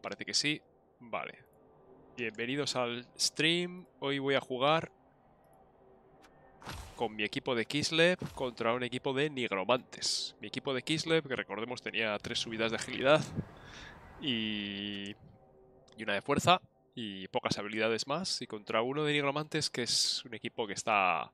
parece que sí. Vale. Bienvenidos al stream. Hoy voy a jugar con mi equipo de Kislev contra un equipo de Nigromantes. Mi equipo de Kislev, que recordemos tenía tres subidas de agilidad y, y una de fuerza y pocas habilidades más. Y contra uno de Nigromantes, que es un equipo que está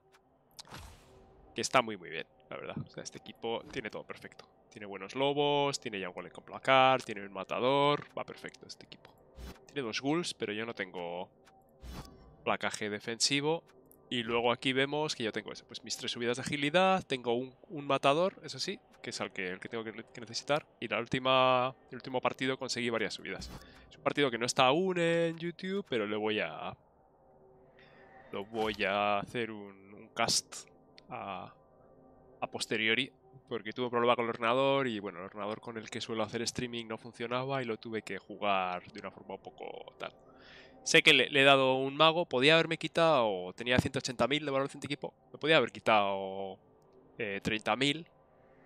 que está muy muy bien, la verdad. O sea, este equipo tiene todo perfecto. Tiene buenos lobos, tiene ya un golem con placar, tiene un matador. Va perfecto este equipo. Tiene dos ghouls, pero yo no tengo placaje defensivo. Y luego aquí vemos que yo tengo eso, pues mis tres subidas de agilidad, tengo un, matador, eso sí, que es el que, el que tengo que, necesitar. Y la última, el último partido conseguí varias subidas. Es un partido que no está aún en YouTube, pero le voy a... Lo voy a hacer un, un cast a, a posteriori porque tuve problema con el ordenador y bueno, el ordenador con el que suelo hacer streaming no funcionaba y lo tuve que jugar de una forma un poco tal. Sé que le, he dado un mago, podía haberme quitado, tenía 180.000 de valor de equipo, me podía haber quitado eh, 30.000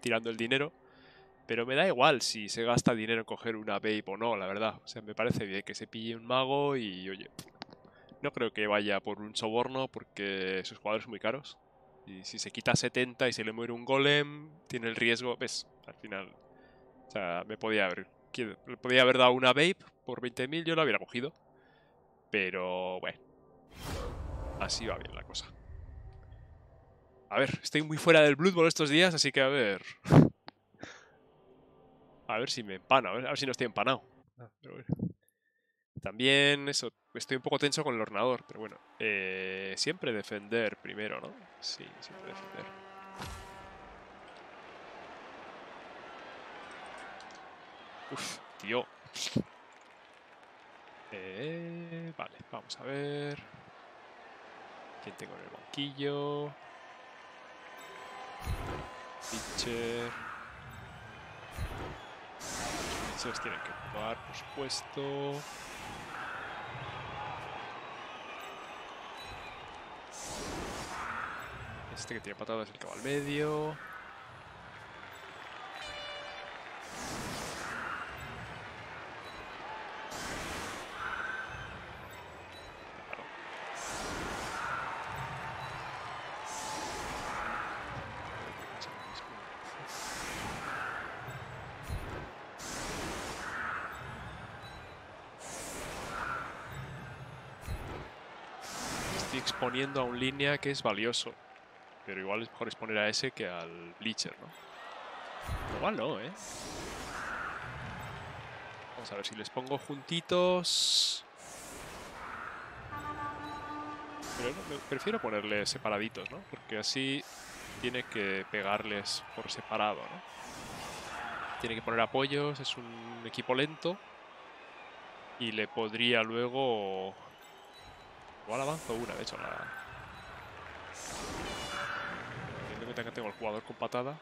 tirando el dinero, pero me da igual si se gasta dinero en coger una vape o no, la verdad. O sea, me parece bien que se pille un mago y oye, no creo que vaya por un soborno porque esos jugadores son muy caros. Y si se quita 70 y se le muere un golem, tiene el riesgo, ves, al final. O sea, me podía haber, podía haber dado una vape por 20.000, yo lo hubiera cogido. Pero bueno, así va bien la cosa. A ver, estoy muy fuera del Blood Bowl estos días, así que a ver. A ver si me empano, a ver, si no estoy empanado. Ah, pero bueno. También eso, estoy un poco tenso con el ordenador, pero bueno. Eh, siempre defender primero, ¿no? Sí, siempre defender. Uf, tío. Eh, vale, vamos a ver. ¿Quién tengo en el banquillo? Pitcher. Pitchers tienen que jugar, por supuesto. Este que tiene patadas el que al medio. Estoy exponiendo a un línea que es valioso. Pero igual es mejor exponer a ese que al Bleacher, ¿no? Igual no, ¿eh? Vamos a ver si les pongo juntitos. Pero prefiero ponerles separaditos, ¿no? Porque así tiene que pegarles por separado, ¿no? Tiene que poner apoyos, es un equipo lento. Y le podría luego... Igual avanzo una, de hecho, la, que tengo el jugador con patada.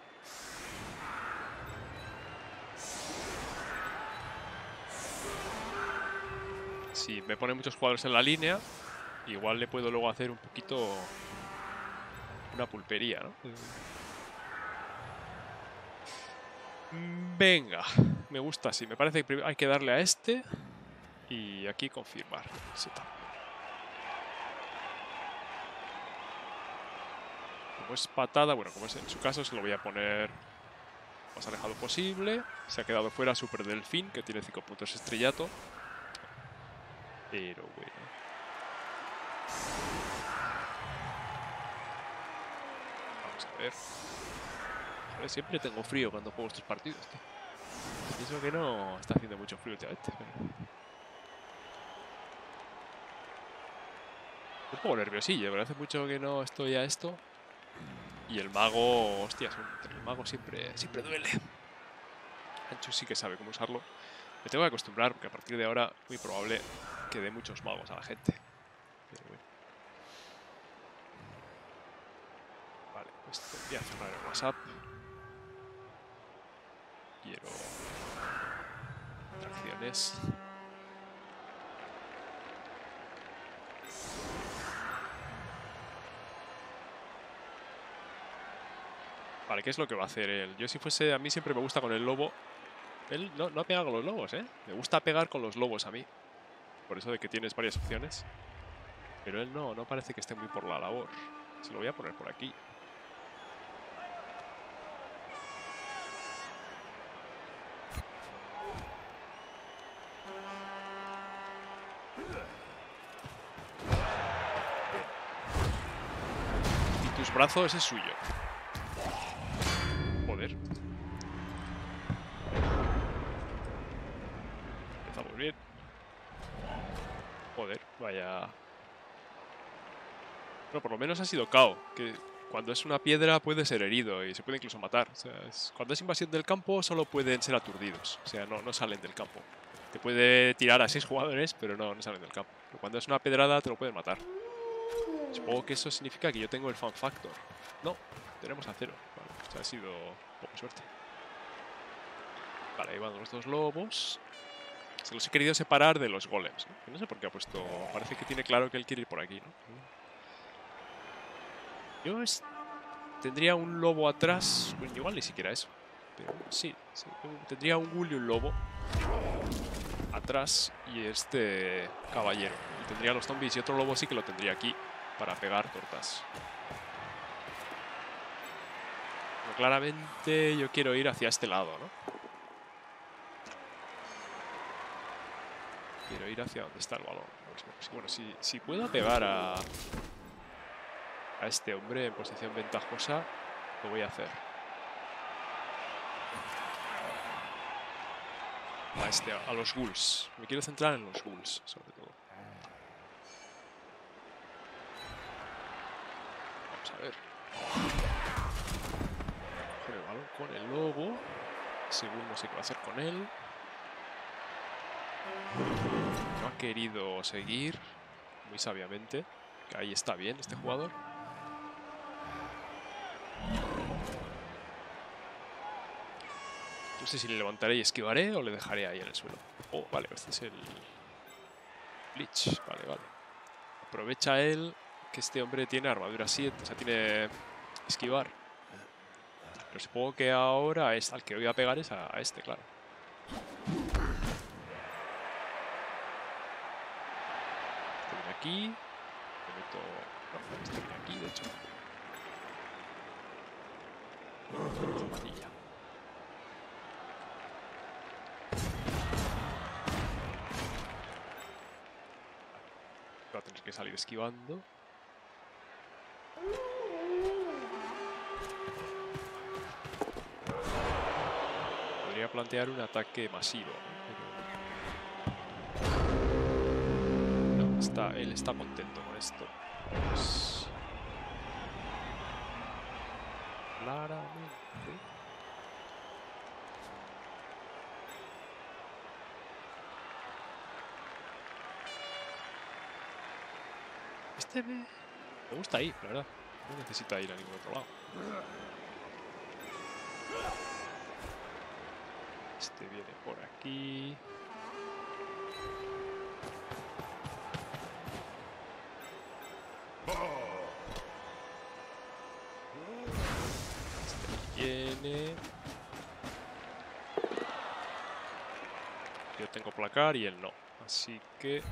Si me pone muchos jugadores en la línea, igual le puedo luego hacer un poquito una pulpería, ¿no? Venga, me gusta así. Me parece que hay que darle a este y aquí confirmar. Como es patada, bueno, como es en su caso, se lo voy a poner más alejado posible. Se ha quedado fuera Super Delfín, que tiene 5 puntos estrellato. Pero bueno. Vamos a ver. siempre tengo frío cuando juego estos partidos, tío. Pienso que no está haciendo mucho frío últimamente. Un poco nerviosillo, pero hace mucho que no estoy a esto. Y el mago, hostias, el mago siempre, siempre duele. Ancho sí que sabe cómo usarlo. Me tengo que acostumbrar porque a partir de ahora es muy probable que dé muchos magos a la gente. Vale, pues voy a cerrar el WhatsApp. Quiero atracciones. Vale, ¿qué es lo que va a hacer él? Yo si fuese, a mí siempre me gusta con el lobo Él no, no ha pegado con los lobos, ¿eh? Me gusta pegar con los lobos a mí. Por eso de que tienes varias opciones. Pero él no, no parece que esté muy por la labor. Se lo voy a poner por aquí. Y tus brazos es suyo. Joder. Empezamos bien. Joder, vaya... Pero por lo menos ha sido KO, que cuando es una piedra puede ser herido y se puede incluso matar. O sea, es- cuando es invasión del campo solo pueden ser aturdidos, o sea, no, no salen del campo. Te puede tirar a seis jugadores, pero no, no salen del campo. Pero cuando es una pedrada te lo pueden matar. Supongo que eso significa que yo tengo el fan factor. No, tenemos a cero. Vale, sea, ha sido poca suerte. Vale, ahí van los dos lobos. Se los he querido separar de los golems. ¿no? Sé por qué ha puesto... Parece que tiene claro que él quiere ir por aquí, ¿no? Yo es- tendría un lobo atrás. Igual ni siquiera eso. Pero sí, tendría un ghoul y un lobo atrás y este caballero. Y tendría los zombies y otro lobo sí que lo tendría aquí para pegar tortas. Pero claramente yo quiero ir hacia este lado, ¿no? Quiero ir hacia donde está el balón. Pues, Bueno, si, puedo pegar a, a este hombre en posición ventajosa, lo voy a hacer. A, este, a los ghouls. Me quiero centrar en los ghouls, sobre todo. Vamos a ver. Coger el balón con el lobo. Según no sé qué va a hacer con él. Ha querido seguir. Muy sabiamente. Que ahí está bien este jugador. No sé si le levantaré y esquivaré o le dejaré ahí en el suelo. Oh, vale, este es el... Bleach, vale, vale. Aprovecha él que este hombre tiene armadura 7, o sea, tiene esquivar. Pero supongo que ahora es al que voy a pegar es a este, claro. Este viene aquí. Le meto... Aquí, de hecho. Va a tener que salir esquivando. Podría plantear un ataque masivo. Él está contento con esto. Este me... Me gusta ir, la verdad. No necesita ir a ningún otro lado. Este viene por aquí. Viene. Yo tengo placar y él no. Así que...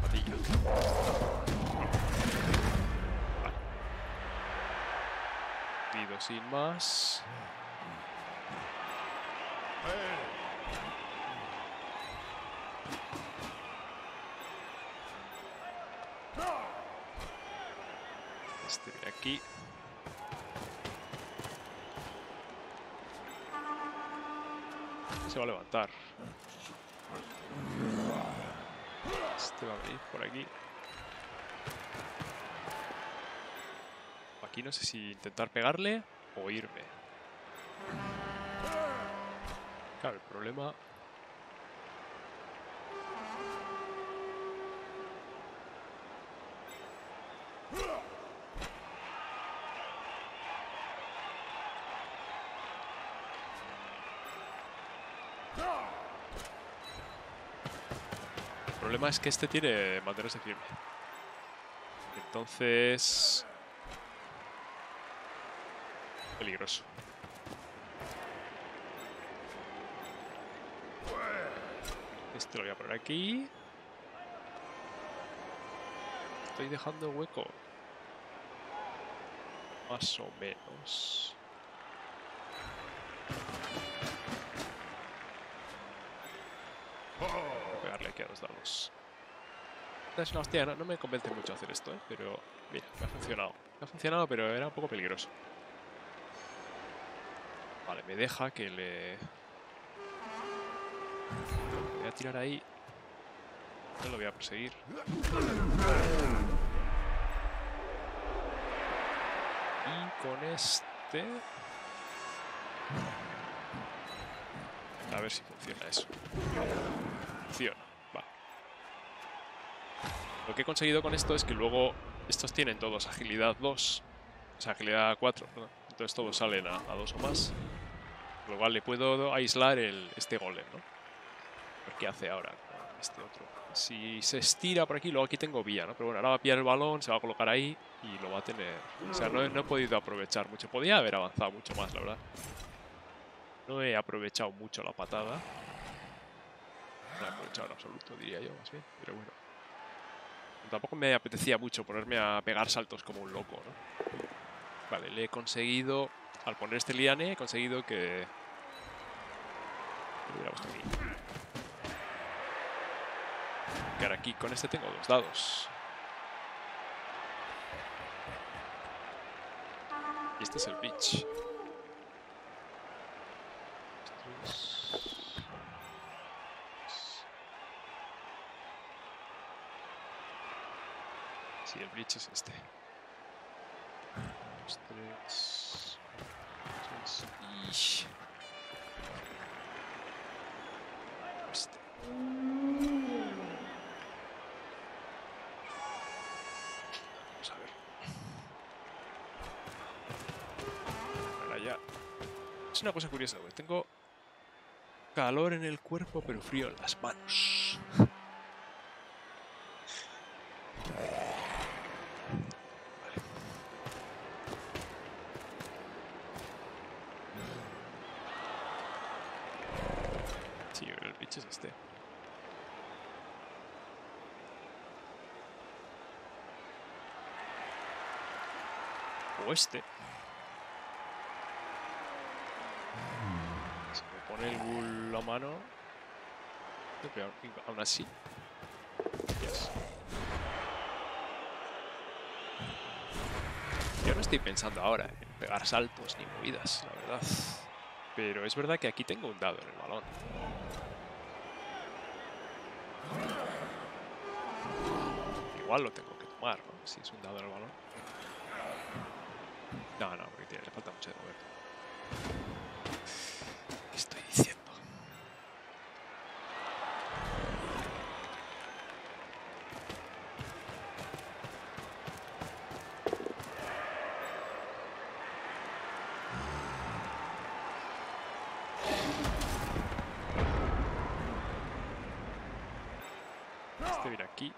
Patilla. Pido sin más. Este de aquí. Se va a levantar. Este va a venir por aquí. Aquí no sé si intentar pegarle o irme. Claro, el problema... El problema es que este tiene mantenerse firme. Entonces... Peligroso. Este lo voy a poner aquí. Estoy dejando hueco. Más o menos. Dados. Es una hostia, no, me convence mucho hacer esto, ¿eh? pero mira, me ha funcionado. Me ha funcionado, pero era un poco peligroso. Vale, me deja que le... Voy a tirar ahí. No lo voy a perseguir. Y con este... A ver si funciona eso. Funciona. Lo que he conseguido con esto es que luego estos tienen todos agilidad 2, o sea, agilidad 4, perdón. entonces todos salen a, 2 o más. Lo cual le puedo aislar este golem, ¿no? A qué hace ahora este otro. Si se estira por aquí, luego aquí tengo vía, ¿no? Pero bueno, ahora va a pillar el balón, se va a colocar ahí y lo va a tener. O sea, no, no he podido aprovechar mucho. Podía haber avanzado mucho más, la verdad. No he aprovechado mucho la patada. No he aprovechado en absoluto, diría yo, más bien. Pero bueno. Tampoco me apetecía mucho ponerme a pegar saltos como un loco, ¿no? Vale, le he conseguido... Al poner este liane he conseguido que... Que ahora aquí con este tengo dos dados. Y este es el pitch. Sí, el bridge es este. Dos, tres, tres y... Este. Vamos a ver. Ahora ya. Es una cosa curiosa, güey. Tengo calor en el cuerpo, pero frío en las manos. Sí, el bicho es este. O este. Se me pone el bull a mano. Aún así. Yes. Yo no estoy pensando ahora en pegar saltos ni movidas, la verdad. Pero es verdad que aquí tengo un dado en el balón. Igual lo tengo que tomar, ¿no? Si es un dado en el balón. No, no, porque tiene, le falta mucho de mover. ¿Qué estoy diciendo? Este viene aquí.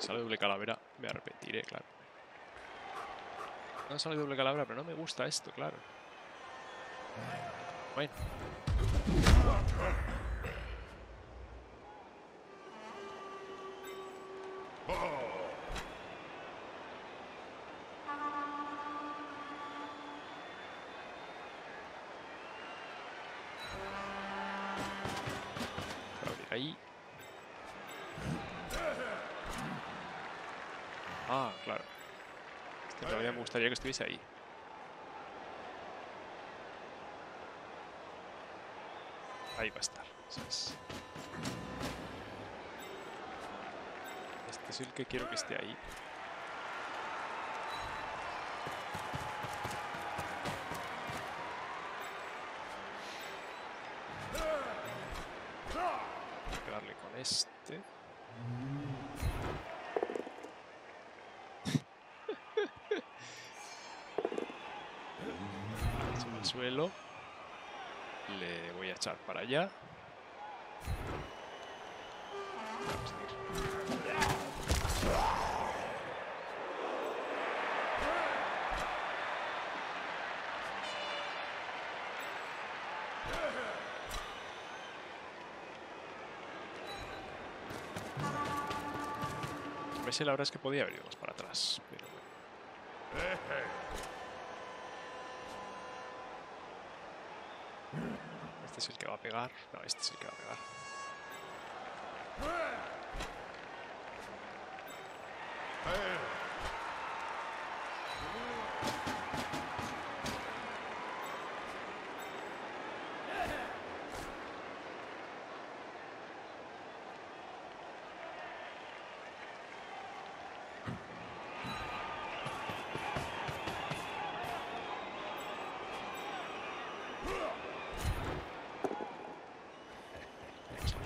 Sale doble calavera, me arrepentiré, claro. No sale doble calavera, pero no me gusta esto, claro. Bueno. Voy a abrir ahí. Ah, claro. Este en realidad me gustaría que estuviese ahí. Ahí va a estar. Este es el que quiero que esté ahí. allá. Messi la verdad es que podía haber ido más para atrás, pero bueno. Este es el que va a pegar. No, este es el que va a pegar al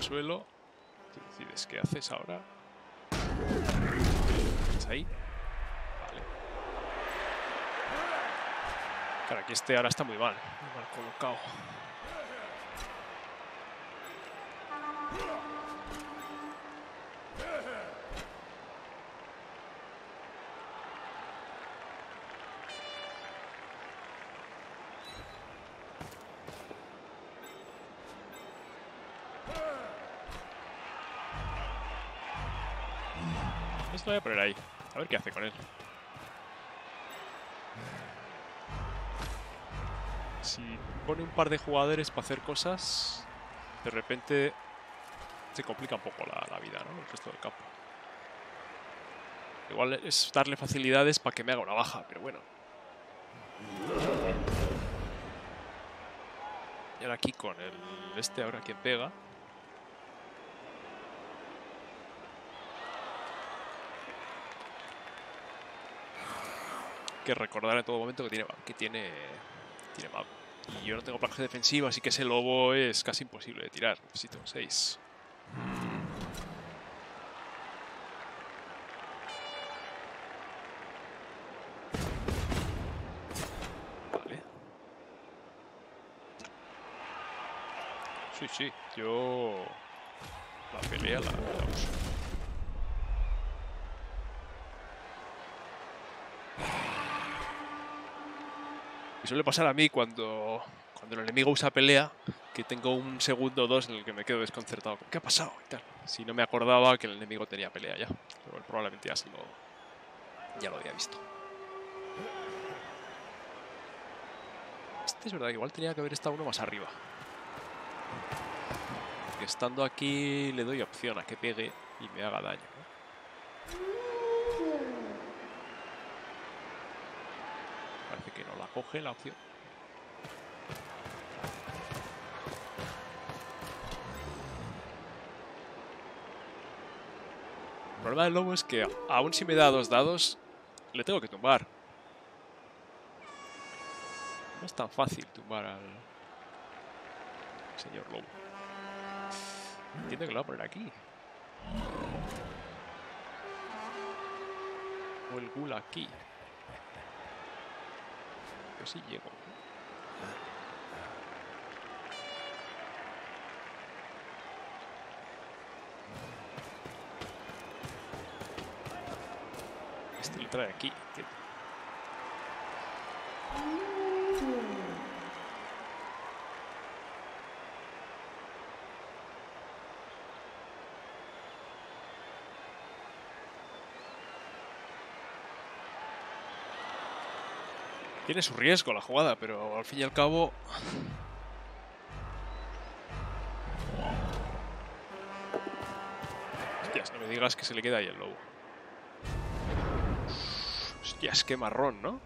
decides qué haces ahora. ¿Estás ahí? Vale. Claro, aquí este ahora está muy mal. Muy mal colocado. Lo voy a poner ahí. A ver qué hace con él. Si pone un par de jugadores para hacer cosas, de repente se complica un poco la, la vida, ¿no? El resto del campo. Igual es darle facilidades para que me haga una baja, pero bueno. Y ahora aquí con el este, ahora quien pega. Que recordar en todo momento que tiene que tiene tiene. Y yo no tengo plaje defensivo, así que ese lobo es casi imposible de tirar. Necesito 6. Vale. Sí, sí, yo la pelea la, la uso. Y suele pasar a mí cuando, cuando el enemigo usa pelea, que tengo un segundo o dos en el que me quedo desconcertado. ¿Qué ha pasado? Si no me acordaba que el enemigo tenía pelea ya. Probablemente ya, lo, ya lo había visto. Este es verdad igual tenía que haber estado uno más arriba. Porque estando aquí le doy opción a que pegue y me haga daño. ¿no? Parece que no la coge la opción. El problema del lobo es que aún si me da dos dados, le tengo que tumbar. No es tan fácil tumbar al señor lobo. Entiendo que lo va a poner aquí. O el ghoul aquí. Yo sí llego. Este lo trae aquí. entiendo. Tiene su riesgo la jugada, pero al fin y al cabo... Hostias, no me digas que se le queda ahí el lobo. Hostias, qué marrón, ¿no?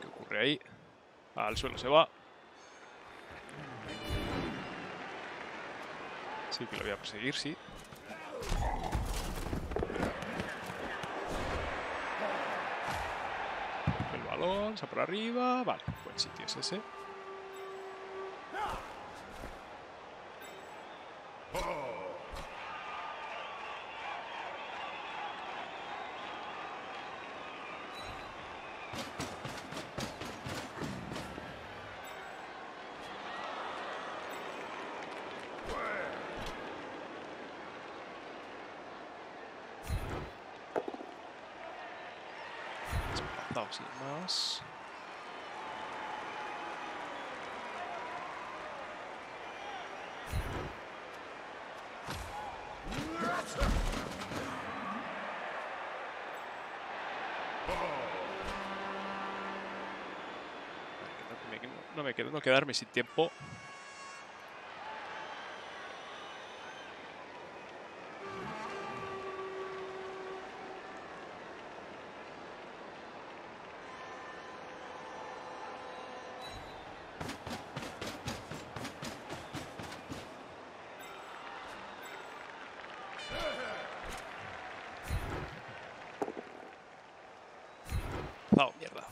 ¿Qué ocurre ahí? Al suelo se va. Sí que lo voy a perseguir, sí. El balón, se por arriba. Vale, buen sitio es ese. Desplazado No me, quedo no quedarme sin tiempo. Oh, mierda.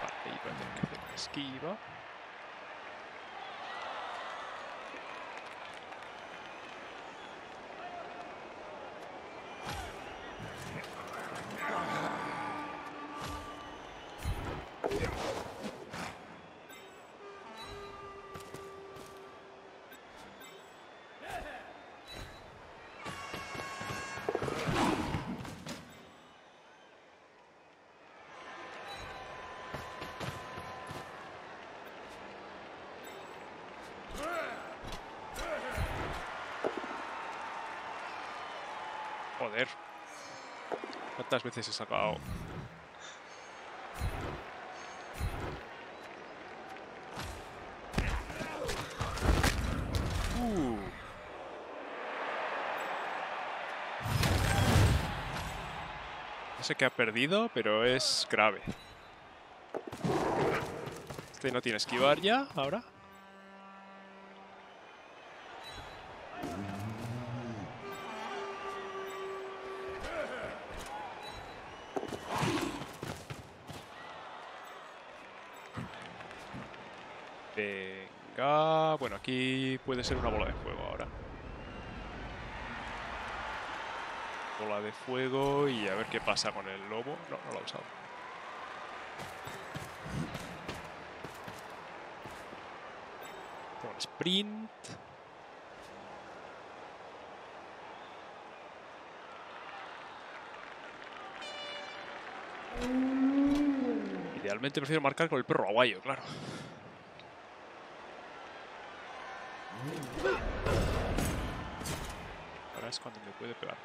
Vale, ahí voy a tener que hacer ¿Cuántas veces he sacado? No sé qué ha perdido, pero es grave. Este no tiene esquivar ya, ahora. Venga, bueno, aquí puede ser una bola de fuego ahora. Bola de fuego y a ver qué pasa con el lobo. No, no lo ha usado. Un sprint. Idealmente prefiero marcar con el perro aguayo, claro.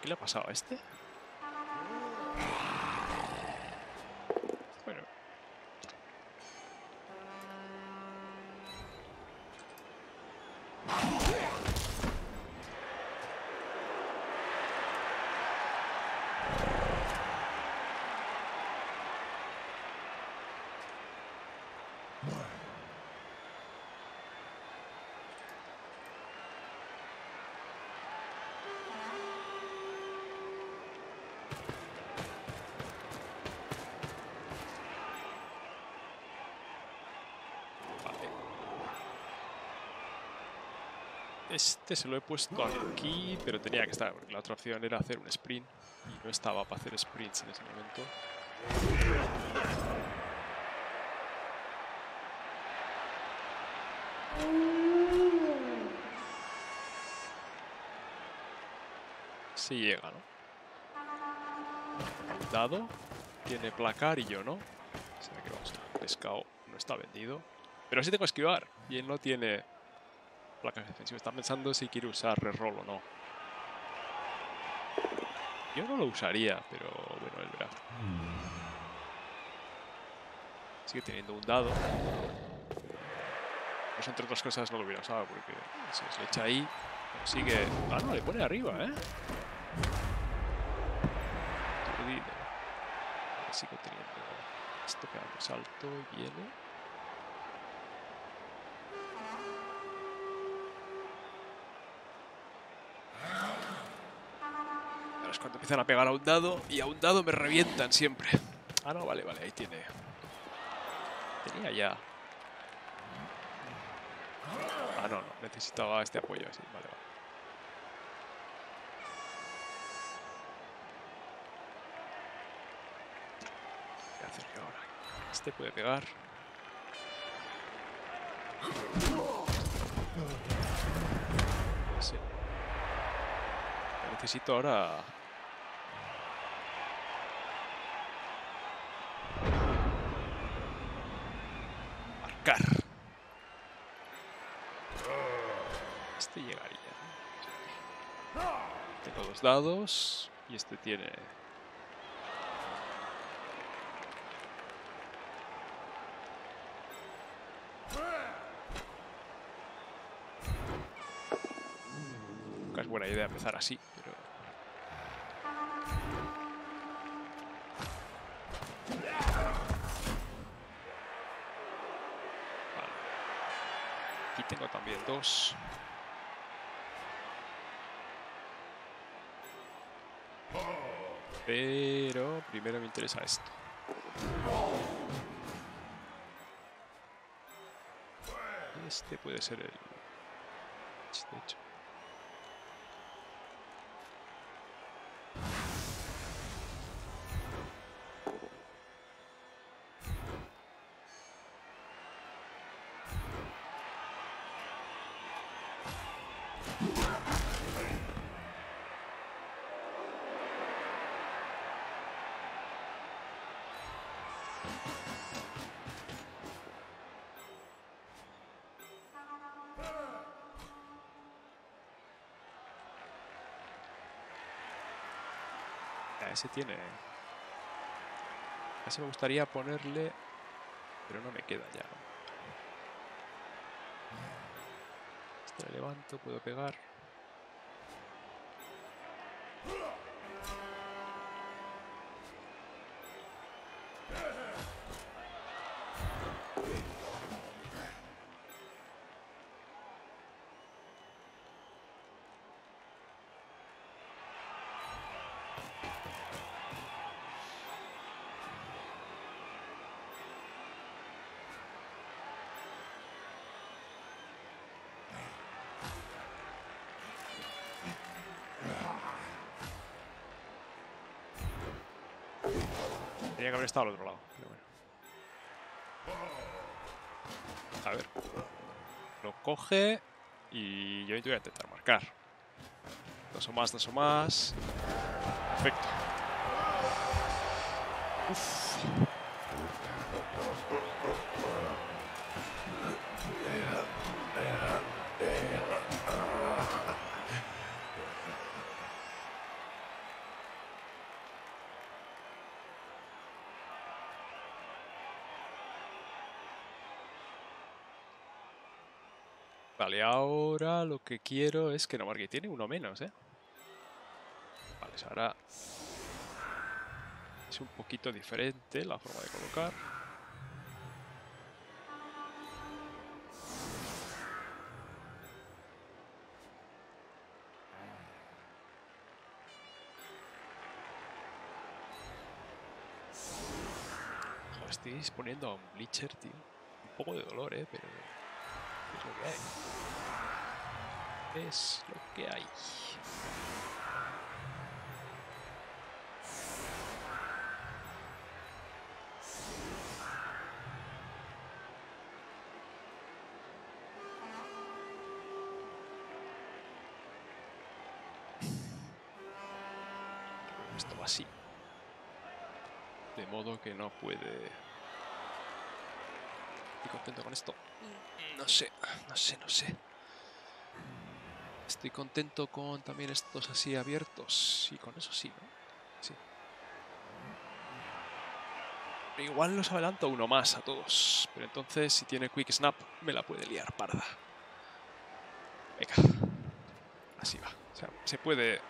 ¿Qué le ha pasado a este? Bueno. Vale. Este se lo he puesto aquí, pero tenía que estar, porque la otra opción era hacer un sprint y no estaba para hacer sprints en ese momento. Sí llega, ¿no? Dado. Tiene placar y yo no. O sea que vamos a pescado no está vendido. Pero sí tengo esquivar. Y él no tiene placas defensivas. Está pensando si quiere usar reroll o no. Yo no lo usaría, pero bueno, él verá. Sigue teniendo un dado. Pues entre otras cosas no lo hubiera usado porque si se le echa ahí, consigue... Ah, no, le pone arriba, ¿eh? Sigo teniendo esto un salto y viene. Ahora es cuando empiezan a pegar a un dado y a un dado me revientan siempre. Ah, no, vale, vale, ahí tiene. Tenía ya. Ah, no, no, necesitaba este apoyo, sí, vale, vale. ¿Qué hacer ahora? Este puede pegar. Sí. Necesito ahora marcar. Este llegaría. Tengo dos dados y este tiene Nunca es buena idea empezar así, pero... Aquí tengo también dos. Pero primero me interesa esto. Este puede ser el... De hecho. Ese tiene. Ese me gustaría ponerle. Pero no me queda ya. Este le levanto, puedo pegar. Tenía que haber estado al otro lado. pero bueno. A ver. Lo coge y yo voy a intentar marcar. Dos o más, dos o más. Perfecto. Uf. Ahora lo que quiero es que no marque. Tiene uno menos, ¿eh? Vale, ahora es un poquito diferente la forma de colocar. Estoy poniendo a un Bleacher, tío. Un poco de dolor, ¿eh? Pero es lo que hay. Es lo que hay. Esto va así. De modo que no puede... Contento con esto. No sé, no sé, no sé. Estoy contento con también estos así abiertos. Y con eso sí, ¿no? Sí. Igual los adelanto uno más a todos. Pero entonces, si tiene Quick Snap, me la puede liar parda. Venga. Así va. O sea, se puede...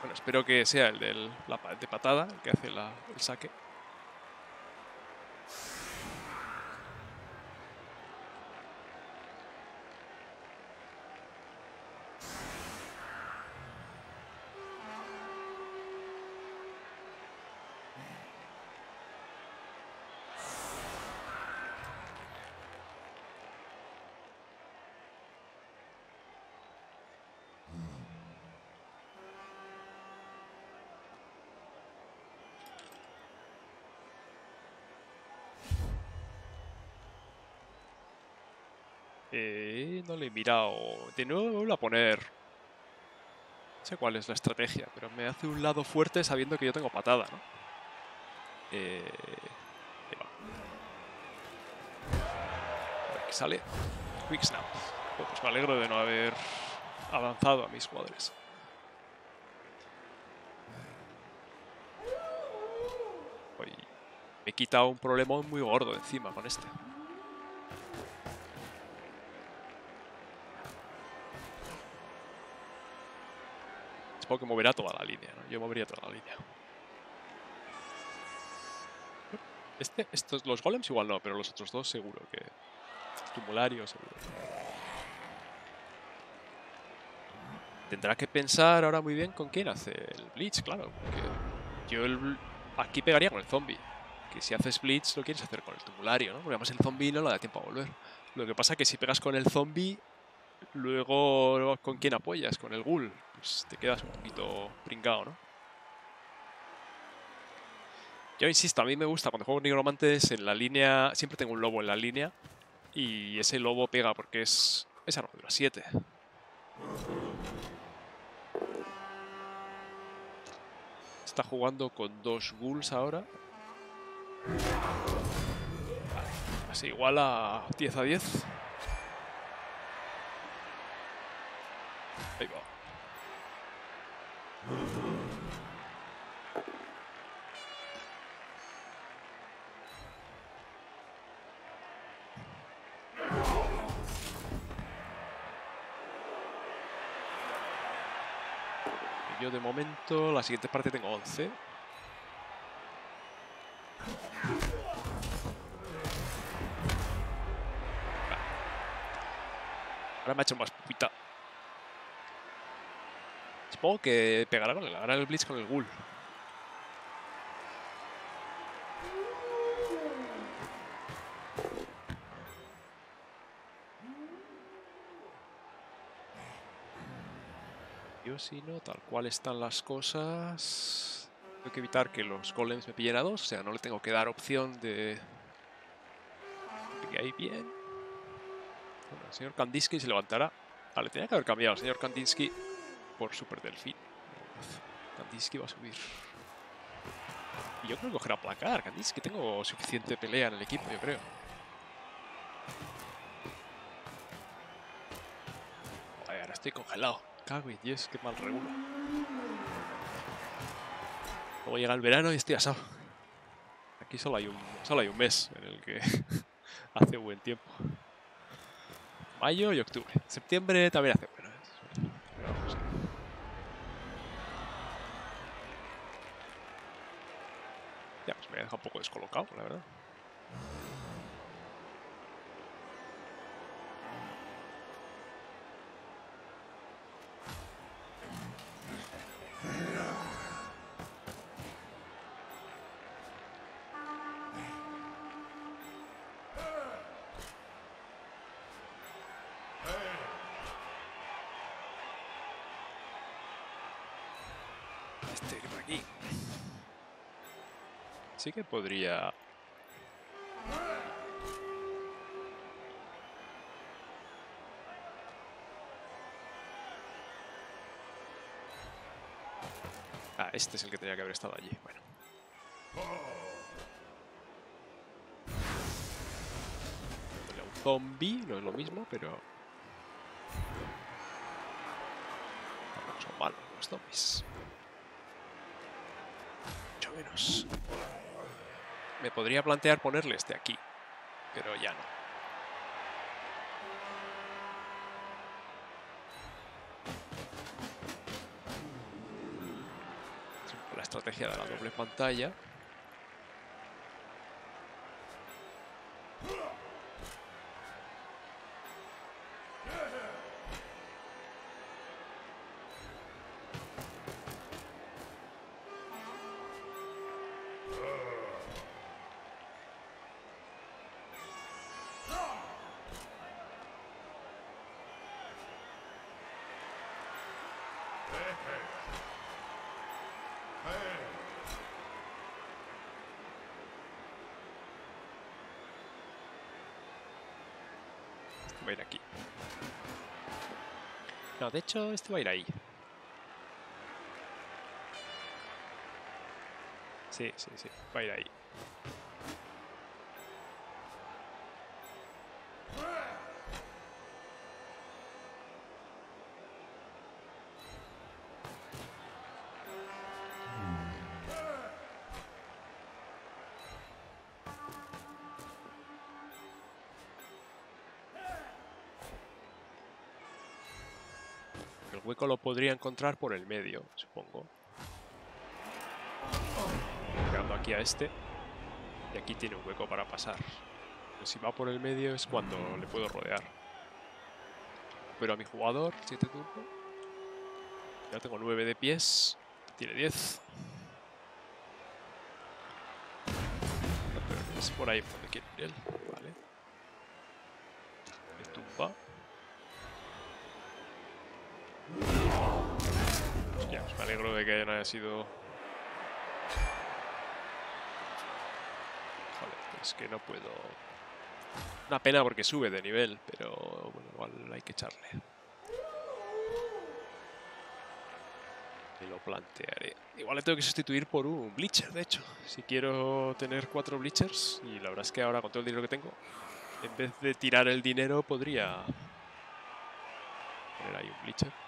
Bueno, espero que sea el del, la, de patada, el que hace la- el saque. Eh, no le he mirado. De nuevo vuelvo a poner. No sé cuál es la estrategia, pero me hace un lado fuerte sabiendo que yo tengo patada, ¿no? Eh, ahí va. A sale. Quick Snap. Bueno, pues me alegro de no haber avanzado a mis jugadores. Me he quitado un problema muy gordo encima con este. Que moverá toda la línea, ¿no? Yo movería toda la línea. Este, estos, los golems igual no, pero los otros dos seguro que... Tumulario seguro. Tendrá que pensar ahora muy bien con quién hace el Blitz, claro. Porque yo el, aquí pegaría con el zombie. Que si haces Blitz lo quieres hacer con el tumulario, ¿no? Porque además el zombie no le da tiempo a volver. Lo que pasa es que si pegas con el zombie, luego ¿con quién apoyas? Con el ghoul. Pues te quedas un poquito pringado, ¿no? Yo insisto, a mí me gusta cuando juego nigromantes en la línea. Siempre tengo un lobo en la línea. Y ese lobo pega porque es, es armadura 7. Está jugando con dos ghouls ahora. Así igual a 10 a 10. De momento, la siguiente parte tengo 11. Ahora me ha hecho más pupita. Supongo que pegará con el, ahora el Blitz con el Ghoul. Yo si no, tal cual están las cosas... Tengo que evitar que los golems me pillen a dos, o sea, no le tengo que dar opción de... que ahí bien. El señor Kandinsky se levantará. Vale, tenía que haber cambiado el señor Kandinsky por Super Delfín. Kandinsky va a subir. Y yo creo que cogerá placar. Kandinsky tengo suficiente pelea en el equipo, yo creo. Ahora estoy congelado. Cago en Dios, qué mal regulo. Luego llega el verano y estoy asado. Aquí solo hay un, solo hay un mes en el que hace buen tiempo. Mayo y octubre. Septiembre también hace bueno. ¿eh? Ya, pues me ha dejado un poco descolocado, la verdad. Sí que podría... Ah, este es el que tenía que haber estado allí. Bueno. Un zombie, no es lo mismo, pero... Son malos los zombies. Mucho menos. Me podría plantear ponerle este aquí, pero ya no. La estrategia de la doble pantalla. De hecho, este va a ir ahí. Sí, sí, sí, va a ir ahí. Lo podría encontrar por el medio, supongo. Llegando aquí a este. Y aquí tiene un hueco para pasar. Pero si va por el medio es cuando le puedo rodear. Pero a mi jugador, 7 turnos. Ya tengo 9 de pies. Tiene 10. Pero es por ahí por donde quiere él. Vale. Me tumba. Hostia, pues me alegro de que no haya sido... Es que no puedo... Una pena porque sube de nivel, pero bueno, igual hay que echarle. Y lo plantearé. Igual le tengo que sustituir por un Bleacher, de hecho. Si quiero tener cuatro Bleachers, y la verdad es que ahora con todo el dinero que tengo, en vez de tirar el dinero, podría poner ahí un Bleacher.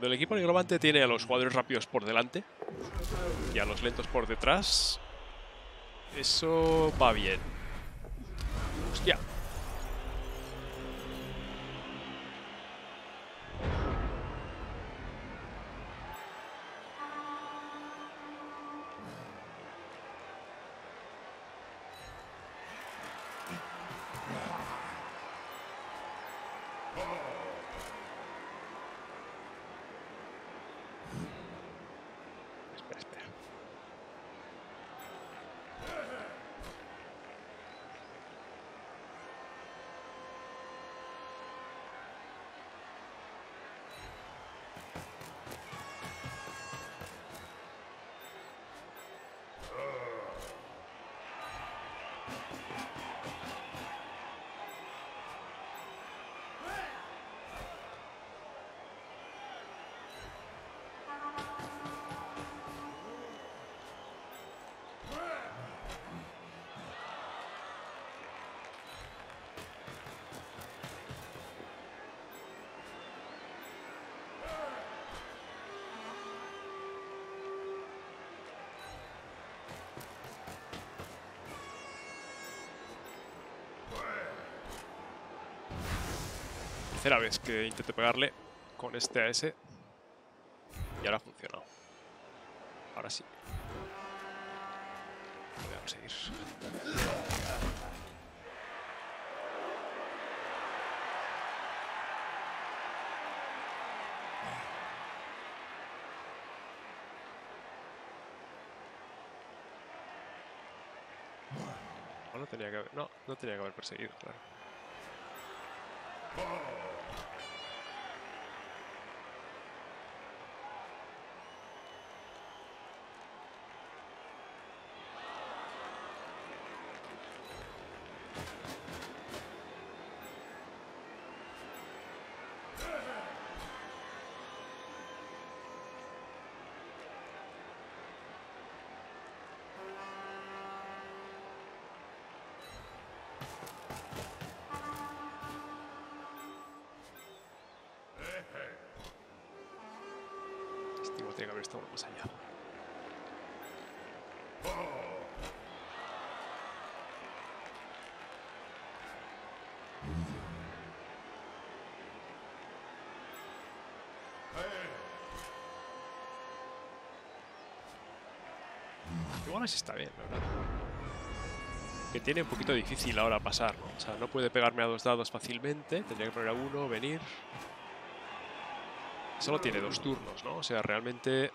El equipo negromante tiene a los jugadores rápidos por delante y a los lentos por detrás, eso va bien. Tercera vez que intento pegarle con este AS y ahora ha funcionado. Ahora sí. Voy a. No, no tenía que haber, no, no tenía que haber perseguido, claro. Estimo tiene que haber estado más allá. Igual así está bien, la verdad. Que tiene un poquito difícil ahora pasar. O sea, no puede pegarme a dos dados fácilmente. Tendría que poner a uno, venir. Solo tiene dos turnos, ¿no? O sea, realmente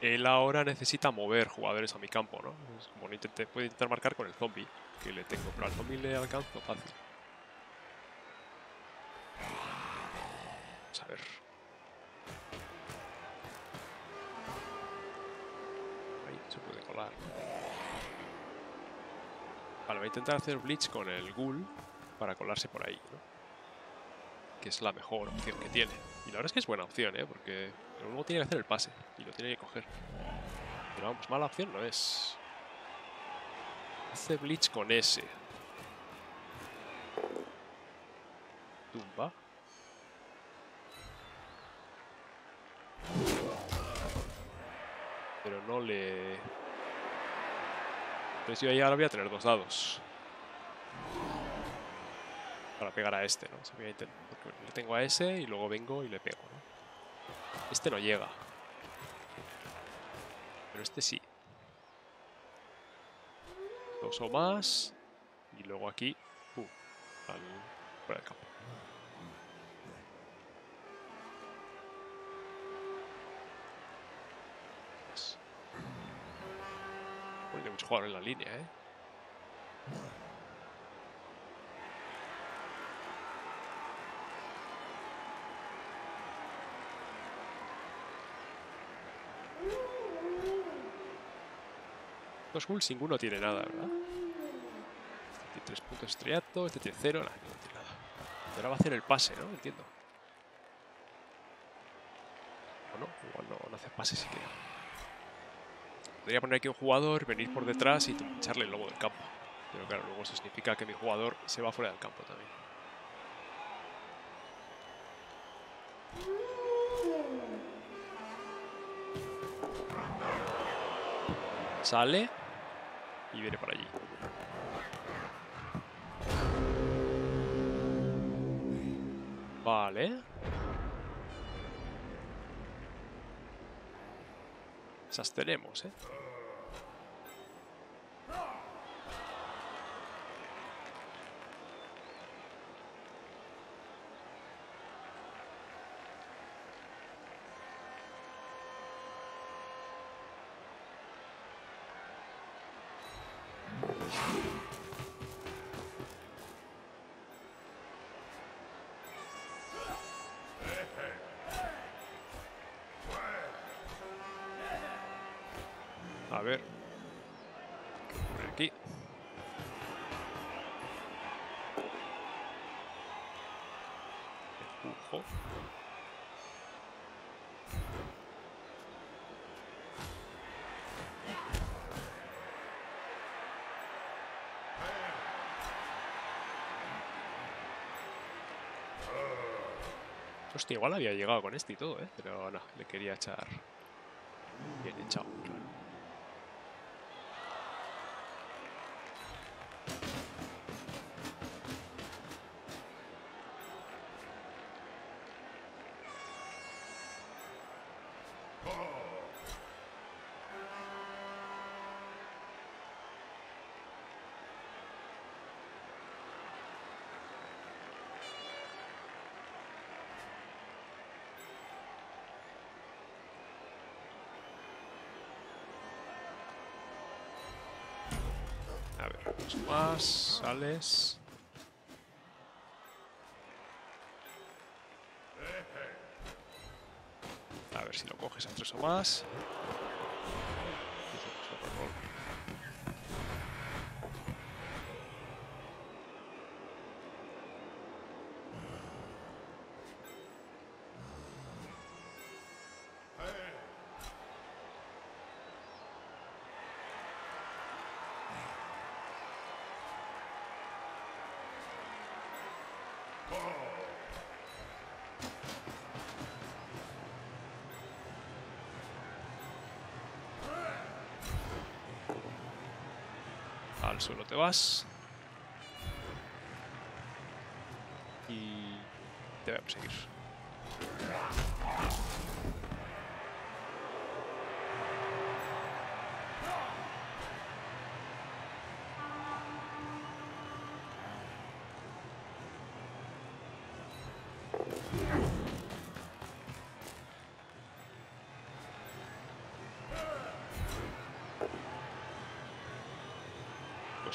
él ahora necesita mover jugadores a mi campo, ¿no? Es como puede intentar marcar con el zombie que le tengo, pero al zombie le alcanzo fácil. Vamos a ver. llegar. Vale, voy a intentar hacer Bleach con el Ghoul para colarse por ahí, ¿no? Que es la mejor opción que tiene. Y la verdad es que es buena opción, ¿eh? Porque uno tiene que hacer el pase y lo tiene que coger. Pero vamos, mala opción no es. Hace Bleach con S. Tumba. Pero no le... Pero si ahora voy a tener dos dados. Para pegar a este, ¿no? voy a intentar, le tengo a ese y luego vengo y le pego, ¿no? Este no llega. Pero este sí. Dos o más. Y luego aquí, ¡pum! Al, fuera del campo. Pues. Bueno, hay mucho jugador en la línea, ¿eh? Los ninguno tiene nada, ¿verdad? Este tiene 3 puntos estrellato, este tiene 0, no, tiene nada. Ahora va a hacer el pase, ¿no? Entiendo. O no, igual no, no hace pase siquiera. Podría poner aquí un jugador, venir por detrás y echarle el lobo del campo. Pero claro, luego eso significa que mi jugador se va fuera del campo también. Sale y viene por allí. Vale. Esas tenemos, ¿eh? Hostia, igual había llegado con este y todo, ¿eh? Pero no, le quería echar bien echado, A ver si lo coges a o más. Al suelo te vas. Y te voy a perseguir.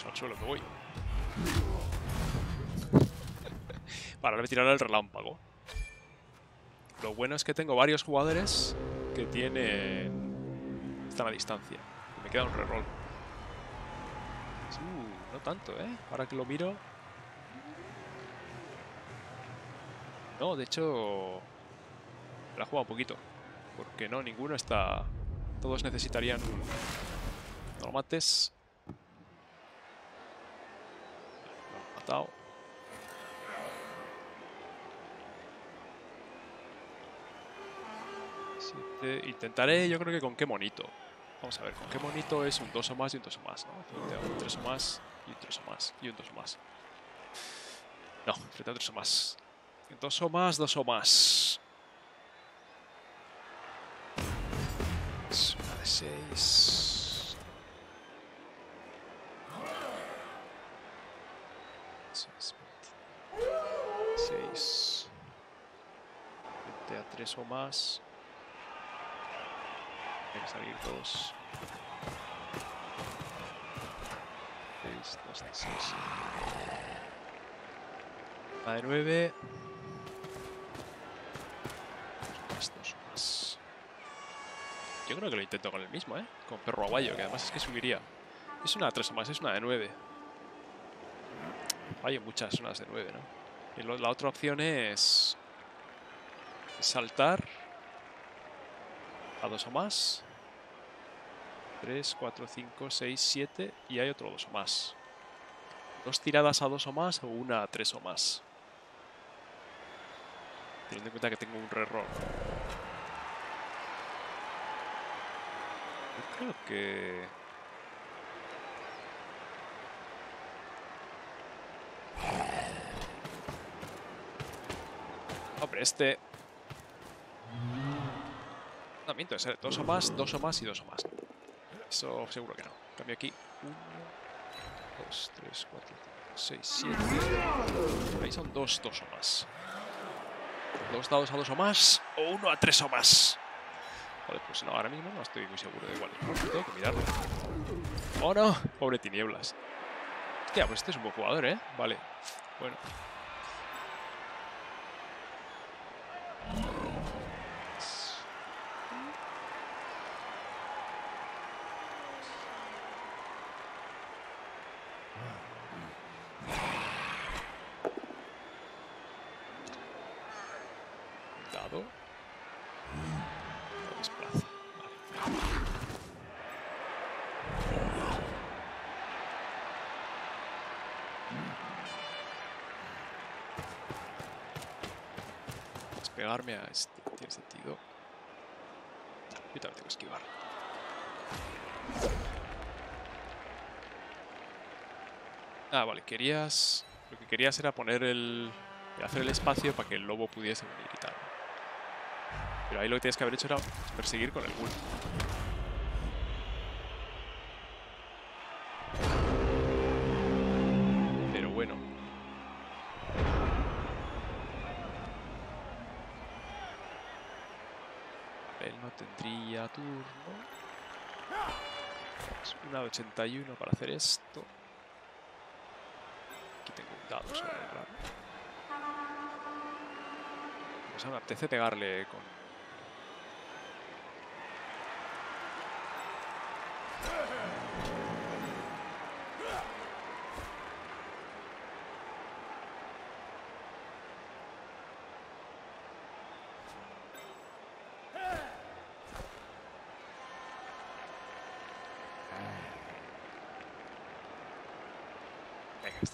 Pues al voy. Para ahora me tirará el relámpago. Lo bueno es que tengo varios jugadores que tienen... Están a distancia. me queda un reroll. Uh, no tanto, ¿eh? Ahora que lo miro... No, de hecho... La he jugado un poquito. Porque no, ninguno está... Todos necesitarían... Normates. Lo han matado. Siete. Intentaré, yo creo que con qué monito. Vamos a ver, con qué monito es un 2 o más y un 2 o más, ¿no? Un 3 o más y un 3 o más y un 2 o más. No, frente a un 3 o más. Un 2 o más, 2 o más. Es una de 6. 6. Frente a 3 o más. Que salir todos. 6, 2 de 6. La de 9. Más, dos más. Yo creo que lo intento con el mismo, ¿eh? Con perro aguayo, que además es que subiría. Es una de 3 o más, es una de 9. Hay muchas unas de 9, ¿no? Y lo- la otra opción es saltar a 2 o más. 3, 4, 5, 6, 7 y hay otro 2 o más. Dos tiradas a 2 o más o una a 3 o más. Teniendo en cuenta que tengo un reroll. Creo que... Hombre, este... No, miento, es dos o más, dos o más y dos o más. Eso seguro que no. Cambio aquí, 1, 2, 3, 4, 5, 6, 7. Ahí son dos, dos o más. Dos dados a dos o más o uno a tres o más. Joder, pues no, ahora mismo no estoy muy seguro de igual. Tengo que mirarlo. ¡Oh no! Pobre Tinieblas. Hostia, pues este es un buen jugador, ¿eh? Vale. Bueno. Despegarme a este. Tiene sentido. Yo también tengo que esquivar. Ah, vale, querías... Lo que querías era poner el... Hacer el espacio para que el lobo pudiese venir y tal. Pero ahí lo que tienes que haber hecho era perseguir con el ghoul. Turno. Es una de 81 para hacer esto. Aquí tengo un dado sobre el. Pues me apetece pegarle con...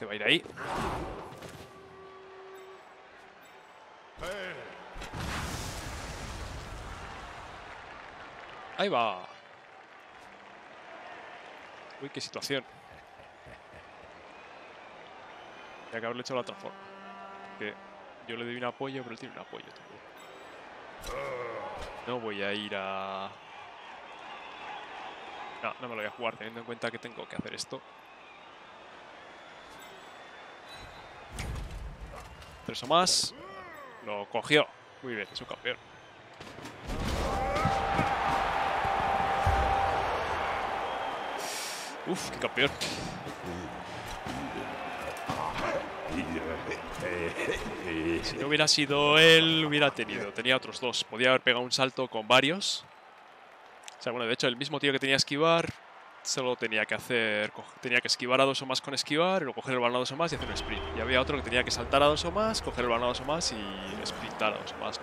Este va a ir ahí. Ahí va. Uy, qué situación. Tenía que haberle hecho la otra forma. Que yo le doy un apoyo, pero él tiene un apoyo también. No voy a ir a... No, no me lo voy a jugar teniendo en cuenta que tengo que hacer esto. Tres o más. Lo cogió. Muy bien, es un campeón. Uf, qué campeón. Si no hubiera sido él, hubiera tenido. Tenía otros dos. Podía haber pegado un salto con varios. O sea, bueno, de hecho, el mismo tío que tenía esquivar solo tenía que hacer. Tenía que esquivar a dos o más con esquivar, y luego coger el balón a dos o más y hacer un sprint. Y había otro que tenía que saltar a dos o más, coger el balón a dos o más y sprintar a dos o más.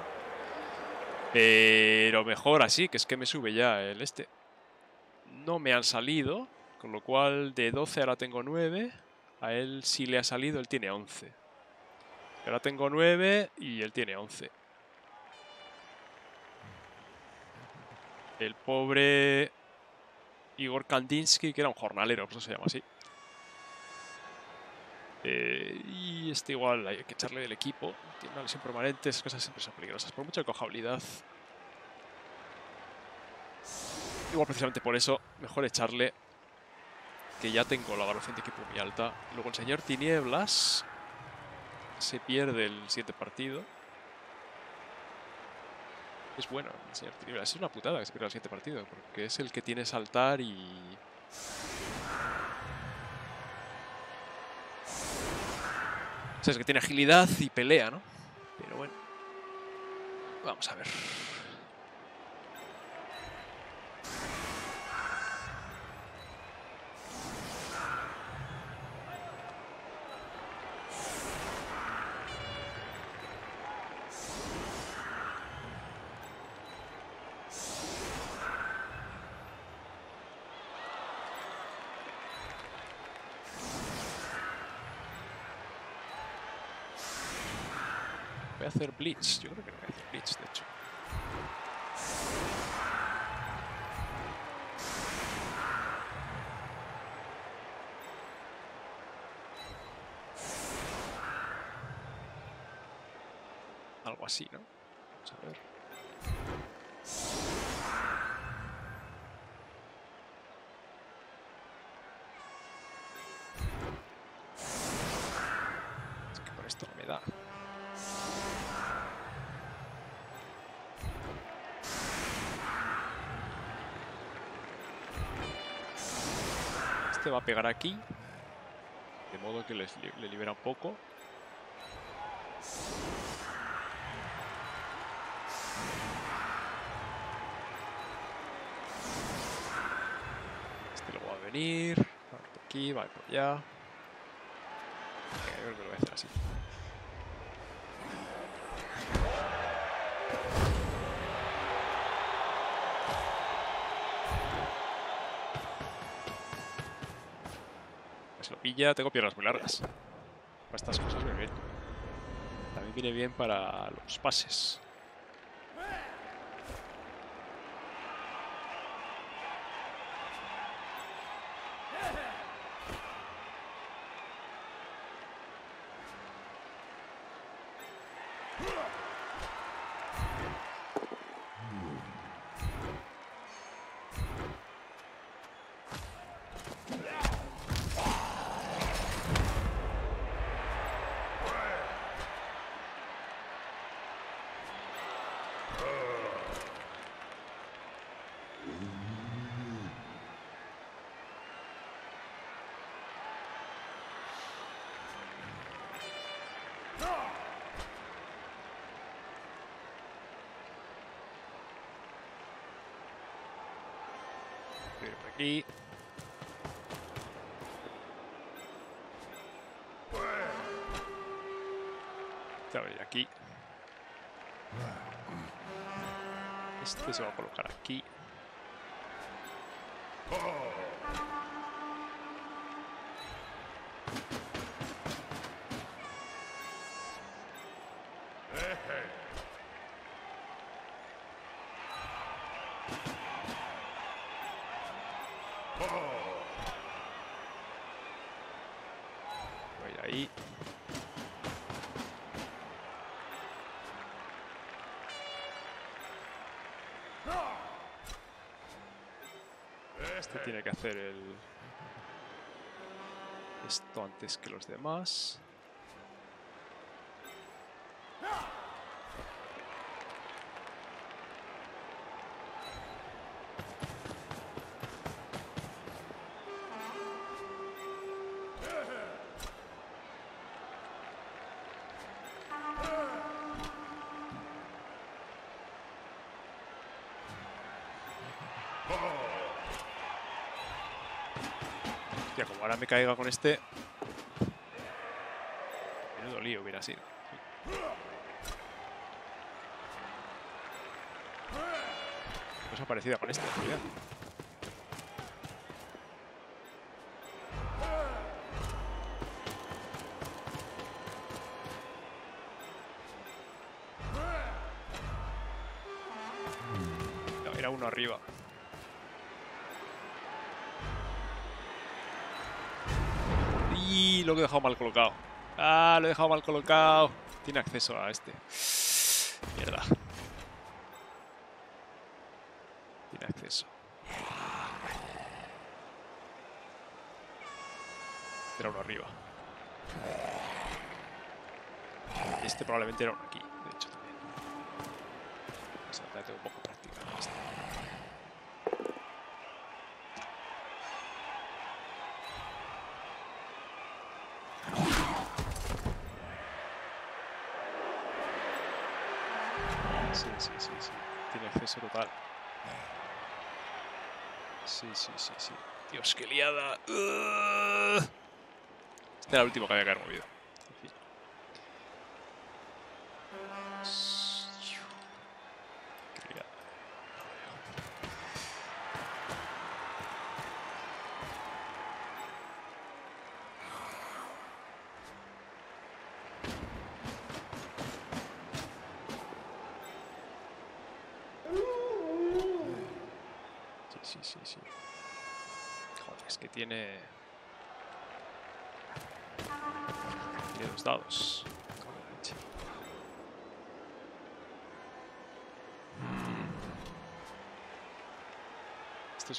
Pero mejor así, que es que me sube ya el este. No me han salido, con lo cual de 12 ahora tengo 9. A él sí le ha salido, él tiene 11. Ahora tengo 9 y él tiene 11. El pobre Igor Kandinsky, que era un jornalero, eso se llama así. Eh, y este igual hay que echarle del equipo. Tiene una lesión permanente, esas cosas siempre son peligrosas. Por mucha cojabilidad. Igual precisamente por eso, mejor echarle que ya tengo la evaluación de equipo muy alta. Luego el señor Tinieblas se pierde el siguiente partido. Es bueno, señor Tinieblas. Es una putada que se pierda el siguiente partido, porque es el que tiene saltar y... O sea, es que tiene agilidad y pelea, ¿no? Pero bueno. Vamos a ver. Hacer Blitz. Yo creo va a pegar aquí. De modo que les le libera un poco. Este luego va a venir. Va por aquí, va por allá. Venga, yo creo que lo voy a hacer así. Pilla, tengo piernas muy largas. Para estas cosas viene bien. También viene bien para los pases. Este se va a colocar aquí. Oh! Este tiene que hacer el... Esto antes que los demás. Me caiga con este... Menudo lío hubiera sido. Cosa parecida con este, en lo he dejado mal colocado. Ah, lo he dejado mal colocado. Tiene acceso a este. Mierda. Tiene acceso. Era uno arriba. Este probablemente era uno aquí, de hecho también. O sea, ya tengo un poco práctica con este. Sí, sí, sí, sí. Tiene acceso total. Sí, sí, sí. Dios, qué liada. Este era el último que había que haber movido.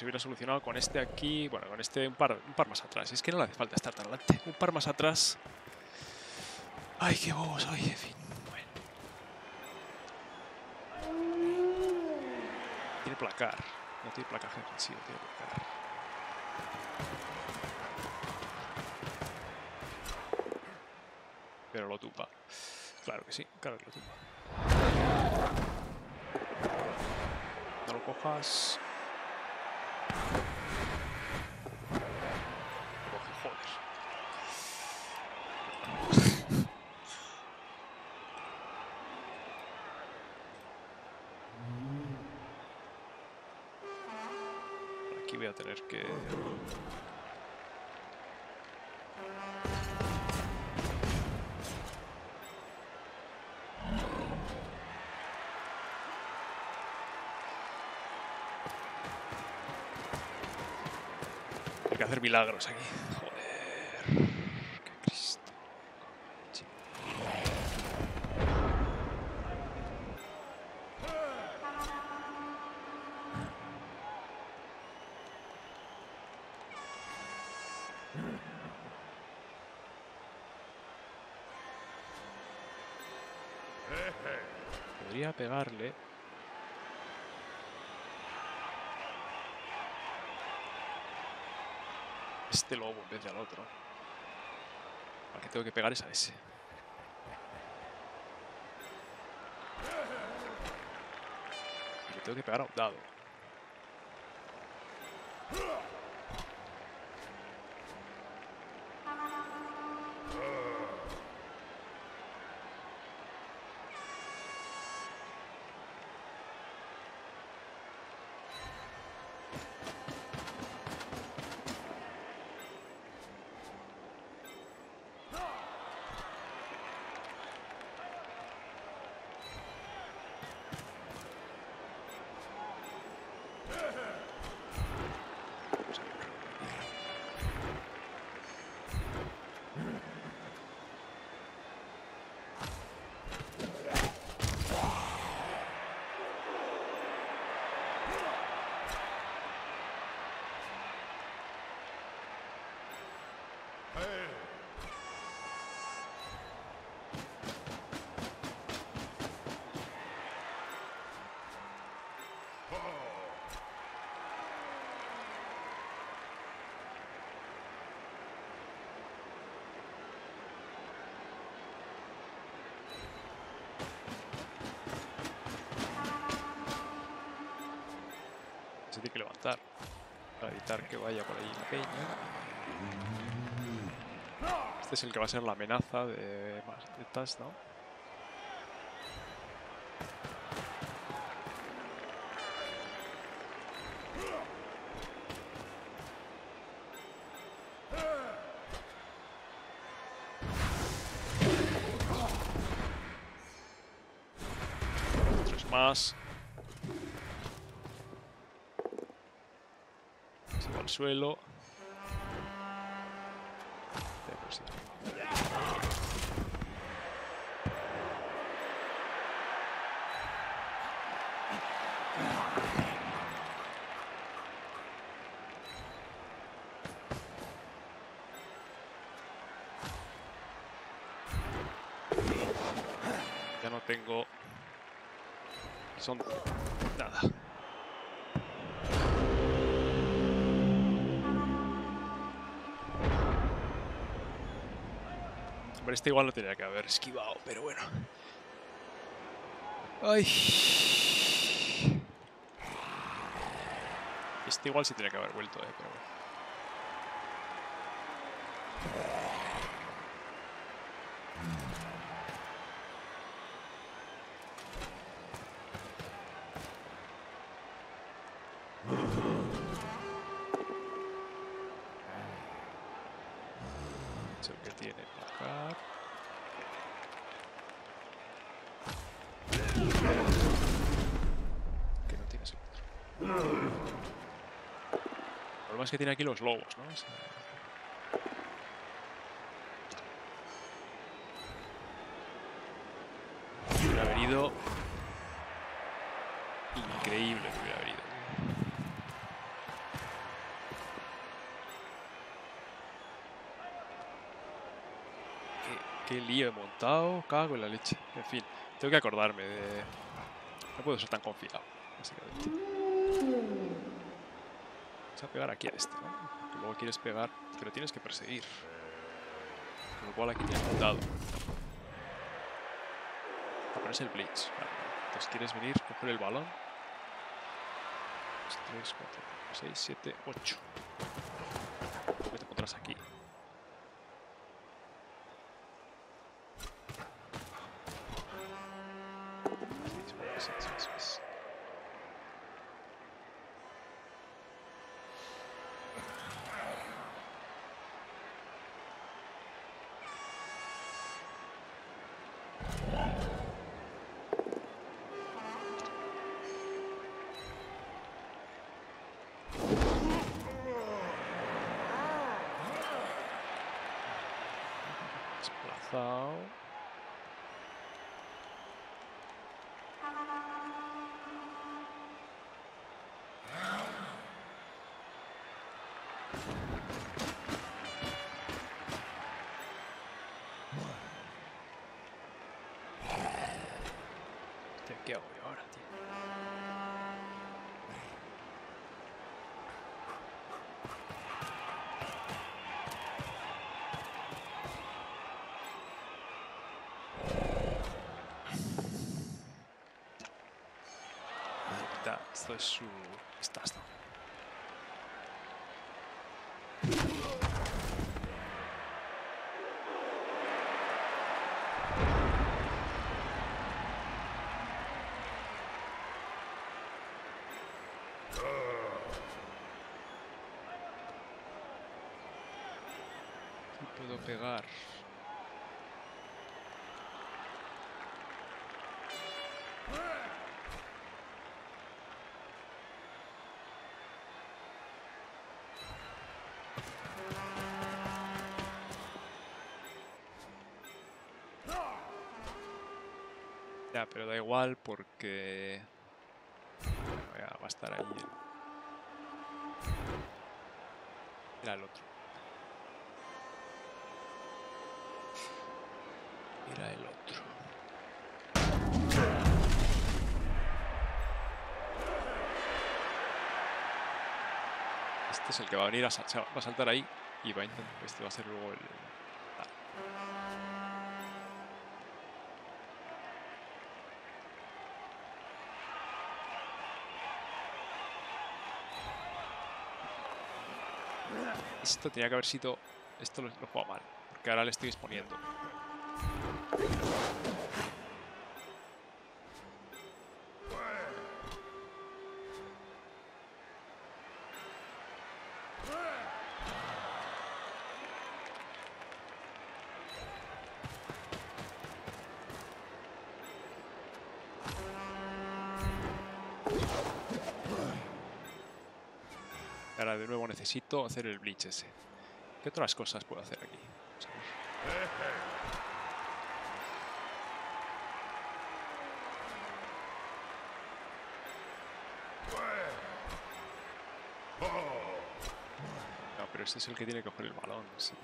Se hubiera solucionado con este aquí... Bueno, con este un par, un par más atrás. Es que no le hace falta estar tan adelante. Un par más atrás. Ay, qué bobo soy, en fin. Bueno. Tiene placar. No tiene placaje ofensivo, tiene placar. Pero lo tumba. Claro que sí, claro que lo tumba. No lo cojas. Que hacer milagros aquí. Joder. Podría pegarle. Este vez de al otro. Al que tengo que pegar es a ese. Le tengo que pegar a un dado. Vamos a ver. Se tiene que levantar para evitar que vaya por ahí la peña. Este es el que va a ser la amenaza de, más- de touchdown. Tres más. Al suelo. Ya, pero sí. Ya no tengo... Son... Nada. Hombre, este igual no tenía que haber esquivado, pero bueno. Ay. Este igual sí tenía que haber vuelto, eh, pero bueno. Es el que tiene bajar. Que no tiene ese otro. El problema es que tiene aquí los lobos, ¿no? O sea, hubiera increíble que hubiera venido. Qué, qué lío he montado, cago en la leche. En fin, tengo que acordarme de... No puedo ser tan confiado, básicamente. A pegar aquí a este, ¿no? Luego quieres pegar, que lo tienes que perseguir. Con lo cual aquí tienes montado. A ponerse el blitz. Vale. Entonces quieres venir, coger el balón. 3, 4, 6, 7, 8. Esto es su... Aquí puedo pegar. Ya, pero da igual porque... Va a estar ahí. Era el otro. Era el otro. Este es el que va a venir a, va a saltar ahí y va a intentar. Este va a ser luego el. Esto tenía que haber sido. Esto lo, lo jugado mal. porque ahora le estoy exponiendo. Necesito hacer el bleach ese. ¿Qué otras cosas puedo hacer aquí? No, pero este es el que tiene que coger el balón. sí.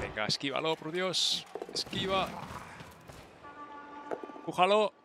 Venga, esquívalo, por Dios. Esquiva. Pújalo.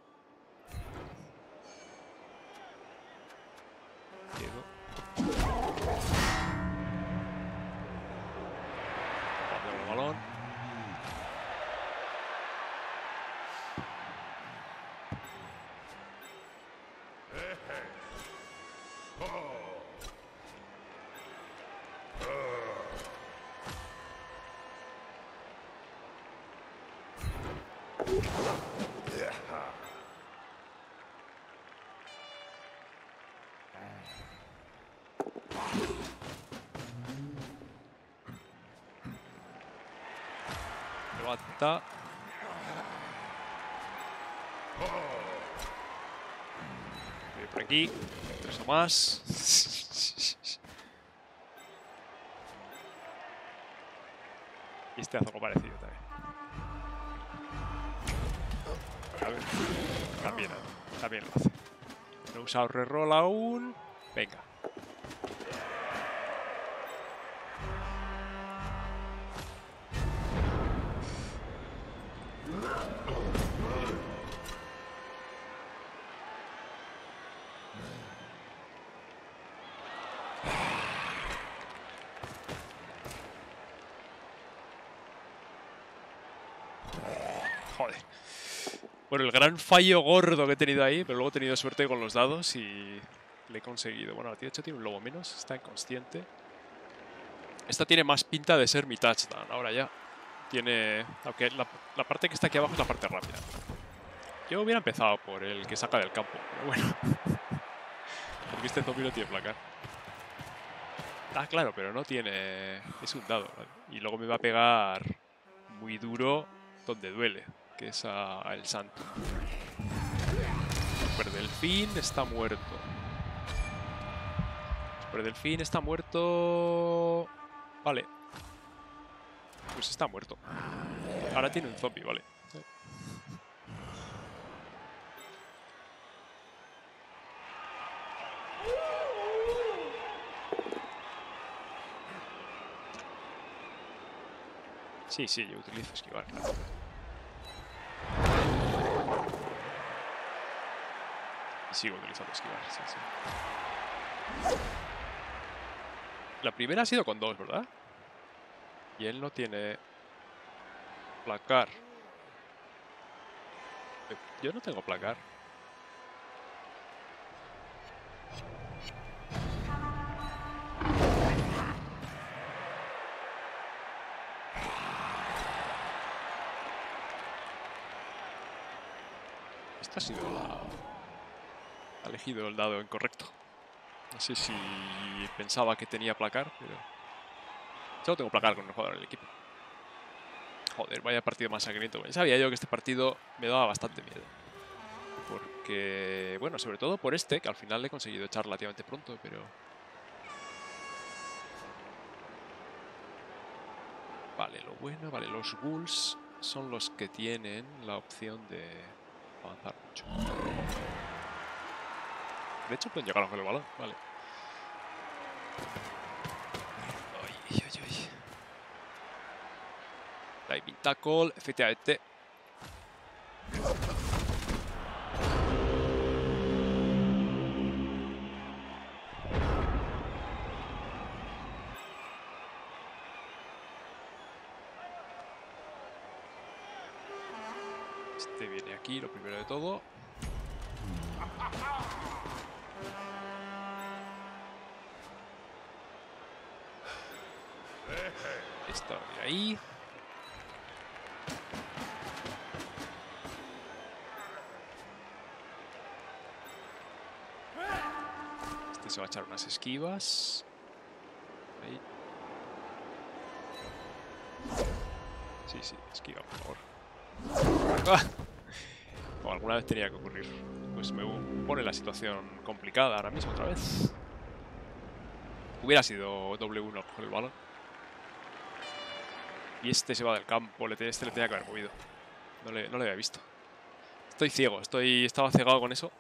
Levanta. Voy por aquí. Tres o más. Y este hace algo parecido también. A ver. También, también lo hace. No he usado reroll aún. Bueno, el gran fallo gordo que he tenido ahí, pero luego he tenido suerte con los dados y le he conseguido. Bueno, la tía hecho tiene un lobo menos, está inconsciente. Esta tiene más pinta de ser mi touchdown, ahora ya. Tiene... Aunque la, la parte que está aquí abajo es la parte rápida. Yo hubiera empezado por el que saca del campo, pero bueno. Porque este zombie no tiene placar. Ah, claro, pero no tiene... Es un dado, ¿vale? Y luego me va a pegar muy duro donde duele, que es a, el santo. Super Delfín está muerto. Super Delfín está muerto... Vale. Pues está muerto. Ahora tiene un zombie, vale. Sí, sí, yo utilizo esquivar. Sigo utilizando esquivar, sí. La primera ha sido con dos, ¿verdad? Y él no tiene placar. Yo no tengo placar. Esta ha sido la... Elegido el dado incorrecto. No sé si pensaba que tenía placar, pero... Solo tengo placar con un jugador del equipo. Joder, vaya partido más sangriento. Sabía yo que este partido me daba bastante miedo. Porque, bueno, sobre todo por este, que al final le he conseguido echar relativamente pronto, pero... Vale, lo bueno, vale, los ghouls son los que tienen la opción de avanzar mucho. De hecho, pueden llegar coger el balón, vale. Ay, ay, ay. Diving tackle, efectivamente. Este viene aquí, lo primero de todo. Ahí. Este se va a echar unas esquivas. Ahí. Sí, sí, esquiva, por favor. ¡Ah! O alguna vez tenía que ocurrir. Pues me pone la situación complicada ahora mismo otra vez. Hubiera sido W1 coger el balón. Y este se va del campo. Este le tenía que haber movido. No le, había visto. Estoy ciego. Estoy, estaba cegado con eso.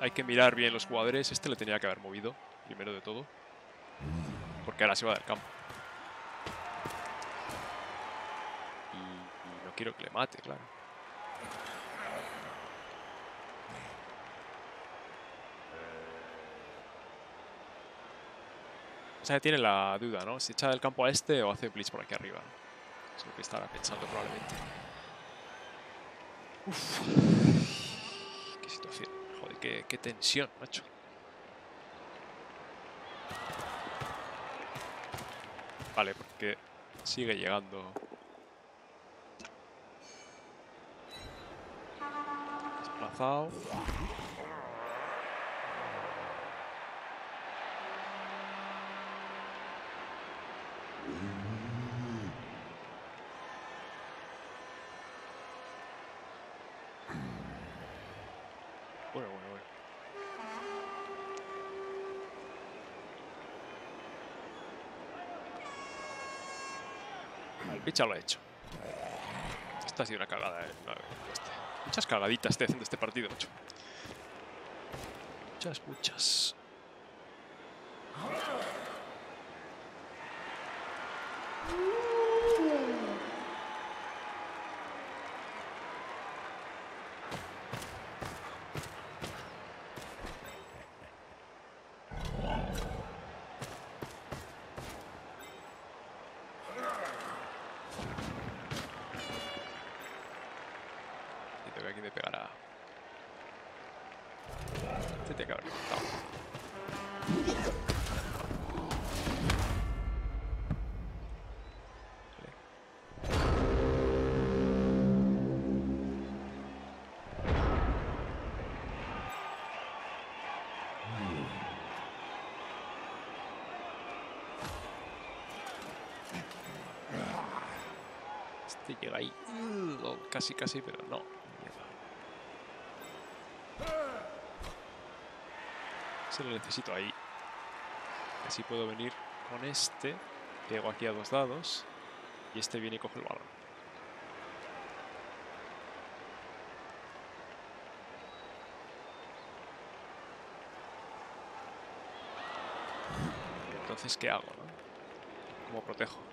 Hay que mirar bien los jugadores. Este le tenía que haber movido. Primero de todo. Porque ahora se va del campo. Y, no quiero que le mate, claro. O sea, tiene la duda, ¿no? Si echa del campo a este o hace blitz por aquí arriba. Es lo que estará pensando probablemente. Uf. Qué situación. Joder, qué, qué tensión, macho. Vale, porque sigue llegando. Desplazado. Bueno, bueno, bueno. El picha lo ha hecho. Esta ha sido una cagada, eh. Este. Muchas cagaditas estoy haciendo este partido, macho. Muchas, muchas. Este llega ahí. Uh, casi, casi, pero no. Se lo necesito ahí. Así puedo venir con este. Pego aquí a dos dados. Y este viene y coge el balón. Entonces, ¿qué hago? ¿Cómo protejo?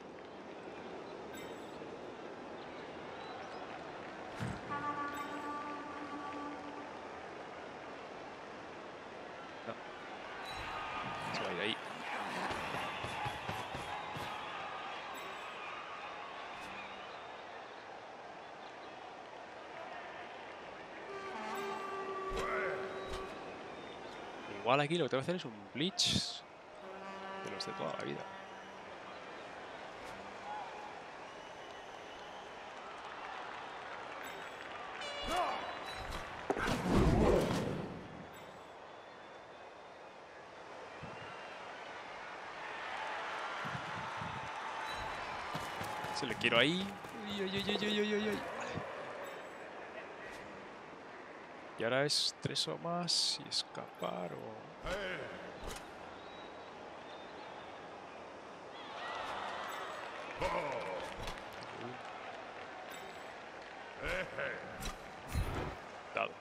Aquí lo que tengo que hacer es un bleach de los de toda la vida. Se le quiero ahí. Uy, uy, uy. Y ahora es tres o más y escapar o... Dado.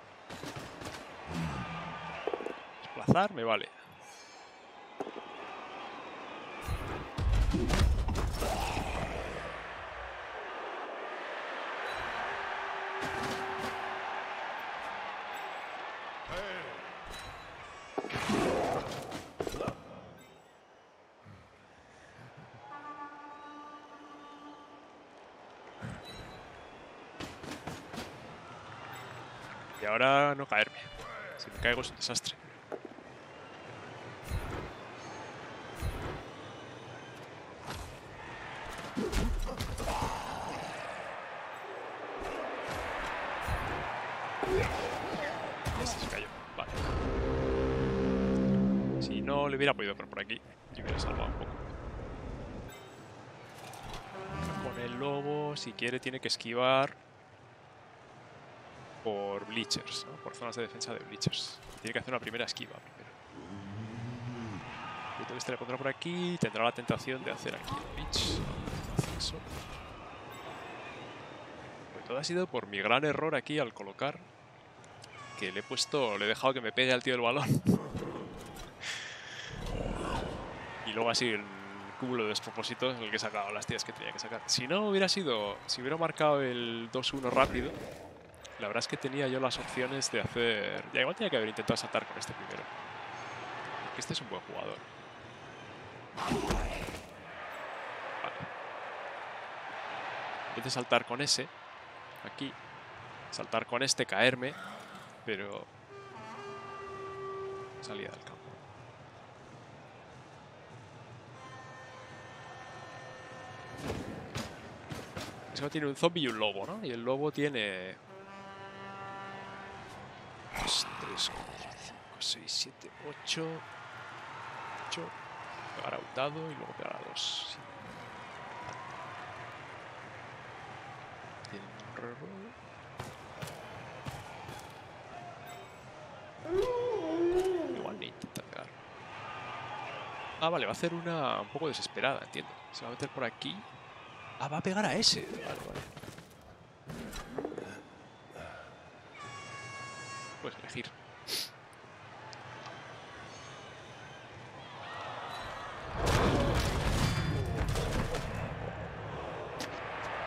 Me vale. ahora no caerme. Si me caigo es un desastre. Este se cayó. Vale. Si no le hubiera podido poner por aquí, yo hubiera salvado un poco. Con el lobo, si quiere, tiene que esquivar por bleachers, ¿no? por zonas de defensa de bleachers. Tiene que hacer una primera esquiva primero. Y entonces te la pondrá por aquí, tendrá la tentación de hacer aquí el bleach. Pues todo ha sido por mi gran error aquí al colocar que le he puesto, le he dejado que me pegue al tío del balón. y luego así el cúmulo de despropósitos en el que he sacado las tías que tenía que sacar. Si no hubiera sido, si hubiera marcado el 2-1 rápido, la verdad es que tenía yo las opciones de hacer... Ya igual tenía que haber intentado saltar con este primero. Porque este es un buen jugador. Vale. En vez saltar con ese, aquí, saltar con este, caerme, pero salía del campo. Eso tiene un zombie y un lobo, ¿no? Y el lobo tiene 2, 3, 4, 5, 6, 7, 8. 8. Pegará un dado y luego dos. Tiene un reroll. Igual ni intenta pegar. Ah, vale, va a hacer una un poco desesperada, entiendo. Se va a meter por aquí. Ah, va a pegar a ese. Vale, vale. Puedes elegir.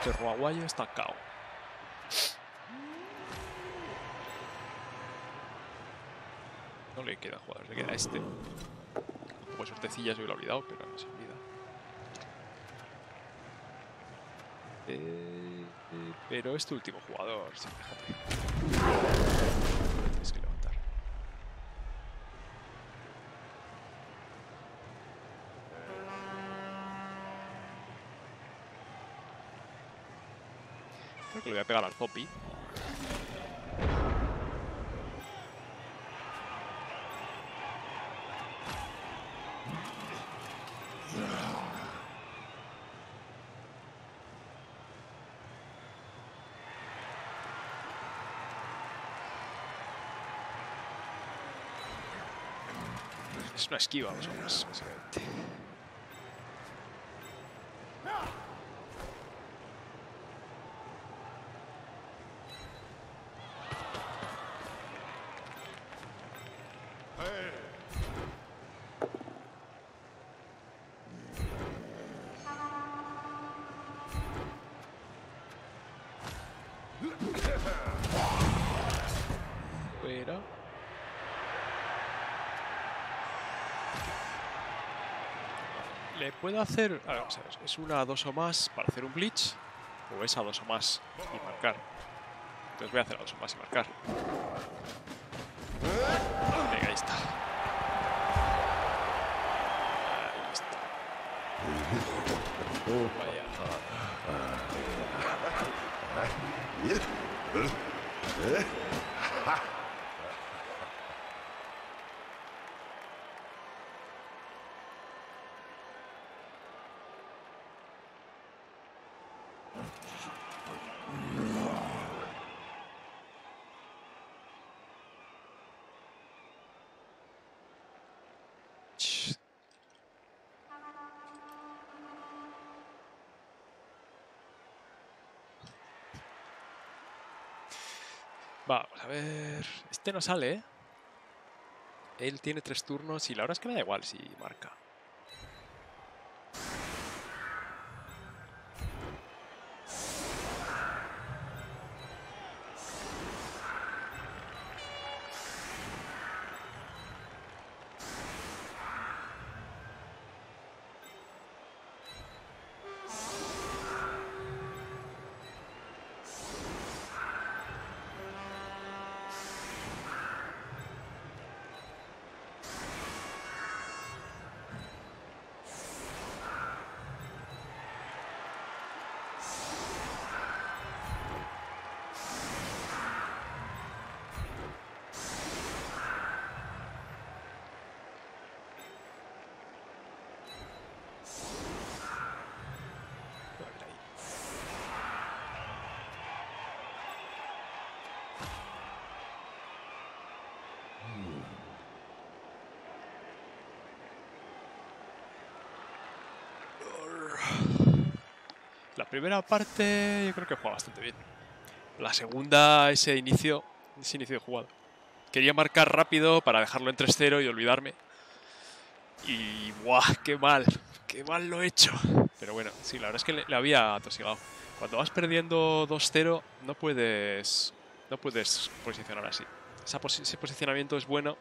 Perro aguayo está cao. No le queda jugadores, le queda este. Un poco de suertecilla se hubiera olvidado, pero no se olvida. Eh, eh, pero este último jugador, sí, déjate. Le voy a pegar al zombie. Es una esquiva, más o menos, Fuera. Le puedo hacer. A ver, vamos a. ¿Es una dos o más para hacer un glitch? ¿O es a dos o más y marcar? Entonces voy a hacer a dos o más y marcar. Venga, ahí está. Ahí está. Vaya. Ee? Ha! Vamos a ver. Este no sale, ¿eh? Él tiene tres turnos y la verdad es que me da igual si marca. Primera parte yo creo que juega bastante bien. La segunda, ese inicio, ese inicio de jugada. Quería marcar rápido para dejarlo en 3-0 y olvidarme. Y ¡buah! ¡Qué mal! ¡Qué mal lo he hecho! Pero bueno, sí, la verdad es que le, le había atosigado. Cuando vas perdiendo 2-0 no puedes, no puedes posicionar así. Esa posi- ese posicionamiento es bueno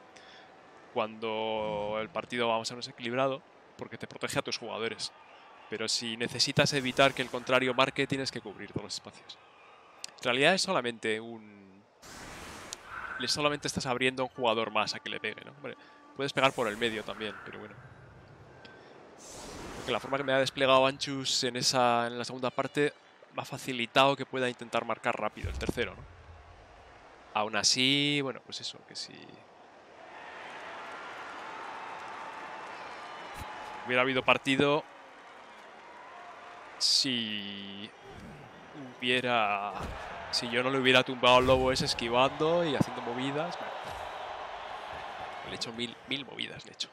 cuando el partido vamos a menos equilibrado porque te protege a tus jugadores. Pero si necesitas evitar que el contrario marque, tienes que cubrir todos los espacios. En realidad es solamente un... le solamente estás abriendo un jugador más a que le pegue, ¿no? Puedes pegar por el medio también, pero bueno. Porque la forma que me ha desplegado Anchus en, esa, en la segunda parte me ha facilitado que pueda intentar marcar rápido el tercero, ¿no? Aún así, bueno, pues eso, que si... Hubiera habido partido si hubiera... Si yo no le hubiera tumbado al lobo ese esquivando y haciendo movidas. le he hecho mil, mil movidas, le he hecho.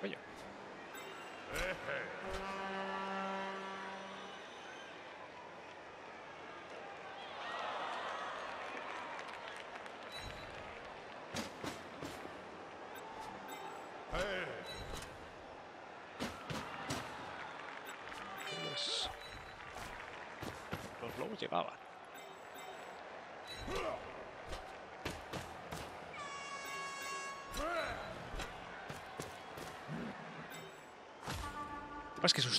Coño.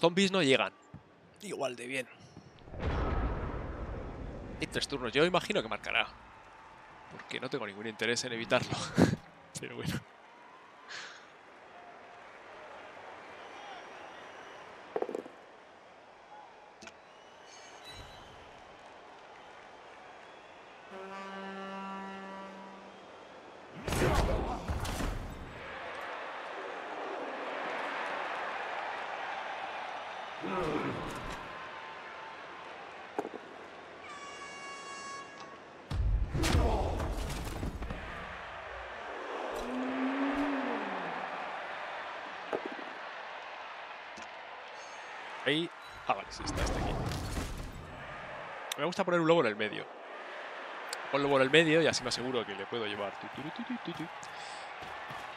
Zombies no llegan. Igual de bien. Y tres turnos. Yo imagino que marcará. Porque no tengo ningún interés en evitarlo. Pero bueno. Ahí. Este. Me gusta poner un lobo en el medio. Pon lobo en el medio y así me aseguro que le puedo llevar.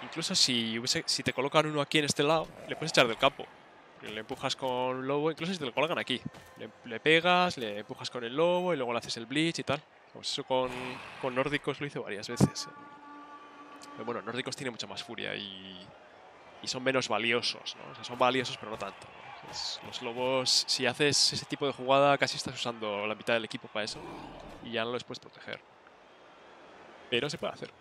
Incluso si, si te colocan uno aquí en este lado, le puedes echar del campo. Le empujas con lobo, incluso si te lo colocan aquí. Le, pegas, le empujas con el lobo y luego le haces el blitz y tal. Pues eso con, con nórdicos lo hice varias veces. Pero bueno, nórdicos tiene mucha más furia y, y son menos valiosos, ¿no? O sea, son valiosos pero no tanto. ¿No? Es- los lobos, si haces ese tipo de jugada, casi estás usando la mitad del equipo para eso y ya no los puedes proteger. Pero se puede hacer.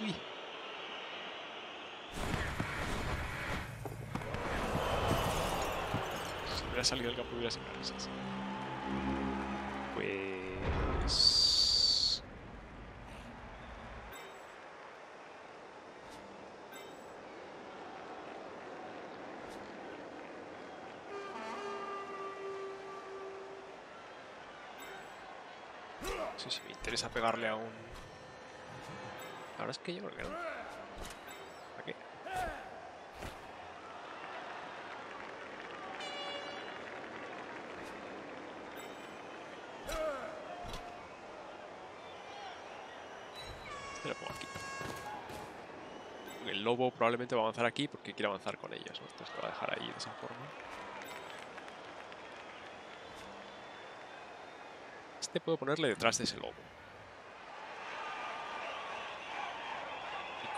Uy. Si hubiera salido del campo hubiera sido una. Pues... Sí, sí, me interesa pegarle a un... Ahora es que yo creo que no. ¿Para qué? Este lo pongo aquí. El lobo probablemente va a avanzar aquí porque quiere avanzar con ellos. ¿no? Entonces lo va a dejar ahí de esa forma. Este puedo ponerle detrás de ese lobo.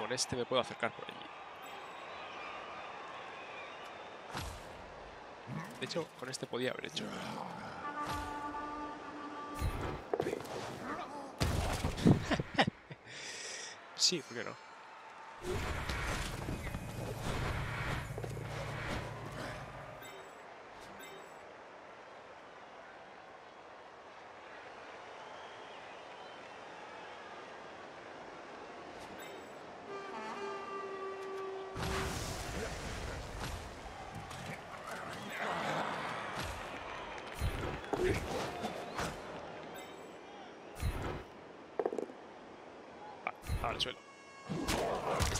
Con este me puedo acercar por allí. De hecho, con este podía haber hecho. sí, ¿por qué no?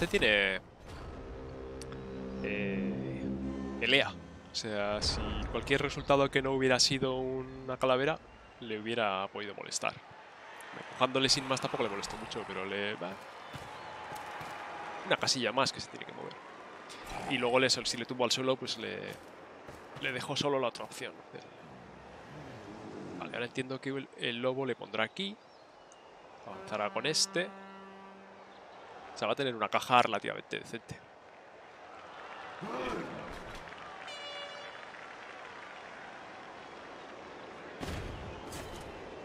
Este tiene... Eh, pelea. O sea, si cualquier resultado que no hubiera sido una calavera, le hubiera podido molestar. Empujándole sin más tampoco le molestó mucho, pero le... Una casilla más que se tiene que mover. Y luego le, si le tuvo al suelo, pues le, le dejó solo la otra opción. Vale, ahora entiendo que el lobo le pondrá aquí. Avanzará con este. O sea, va a tener una caja relativamente decente.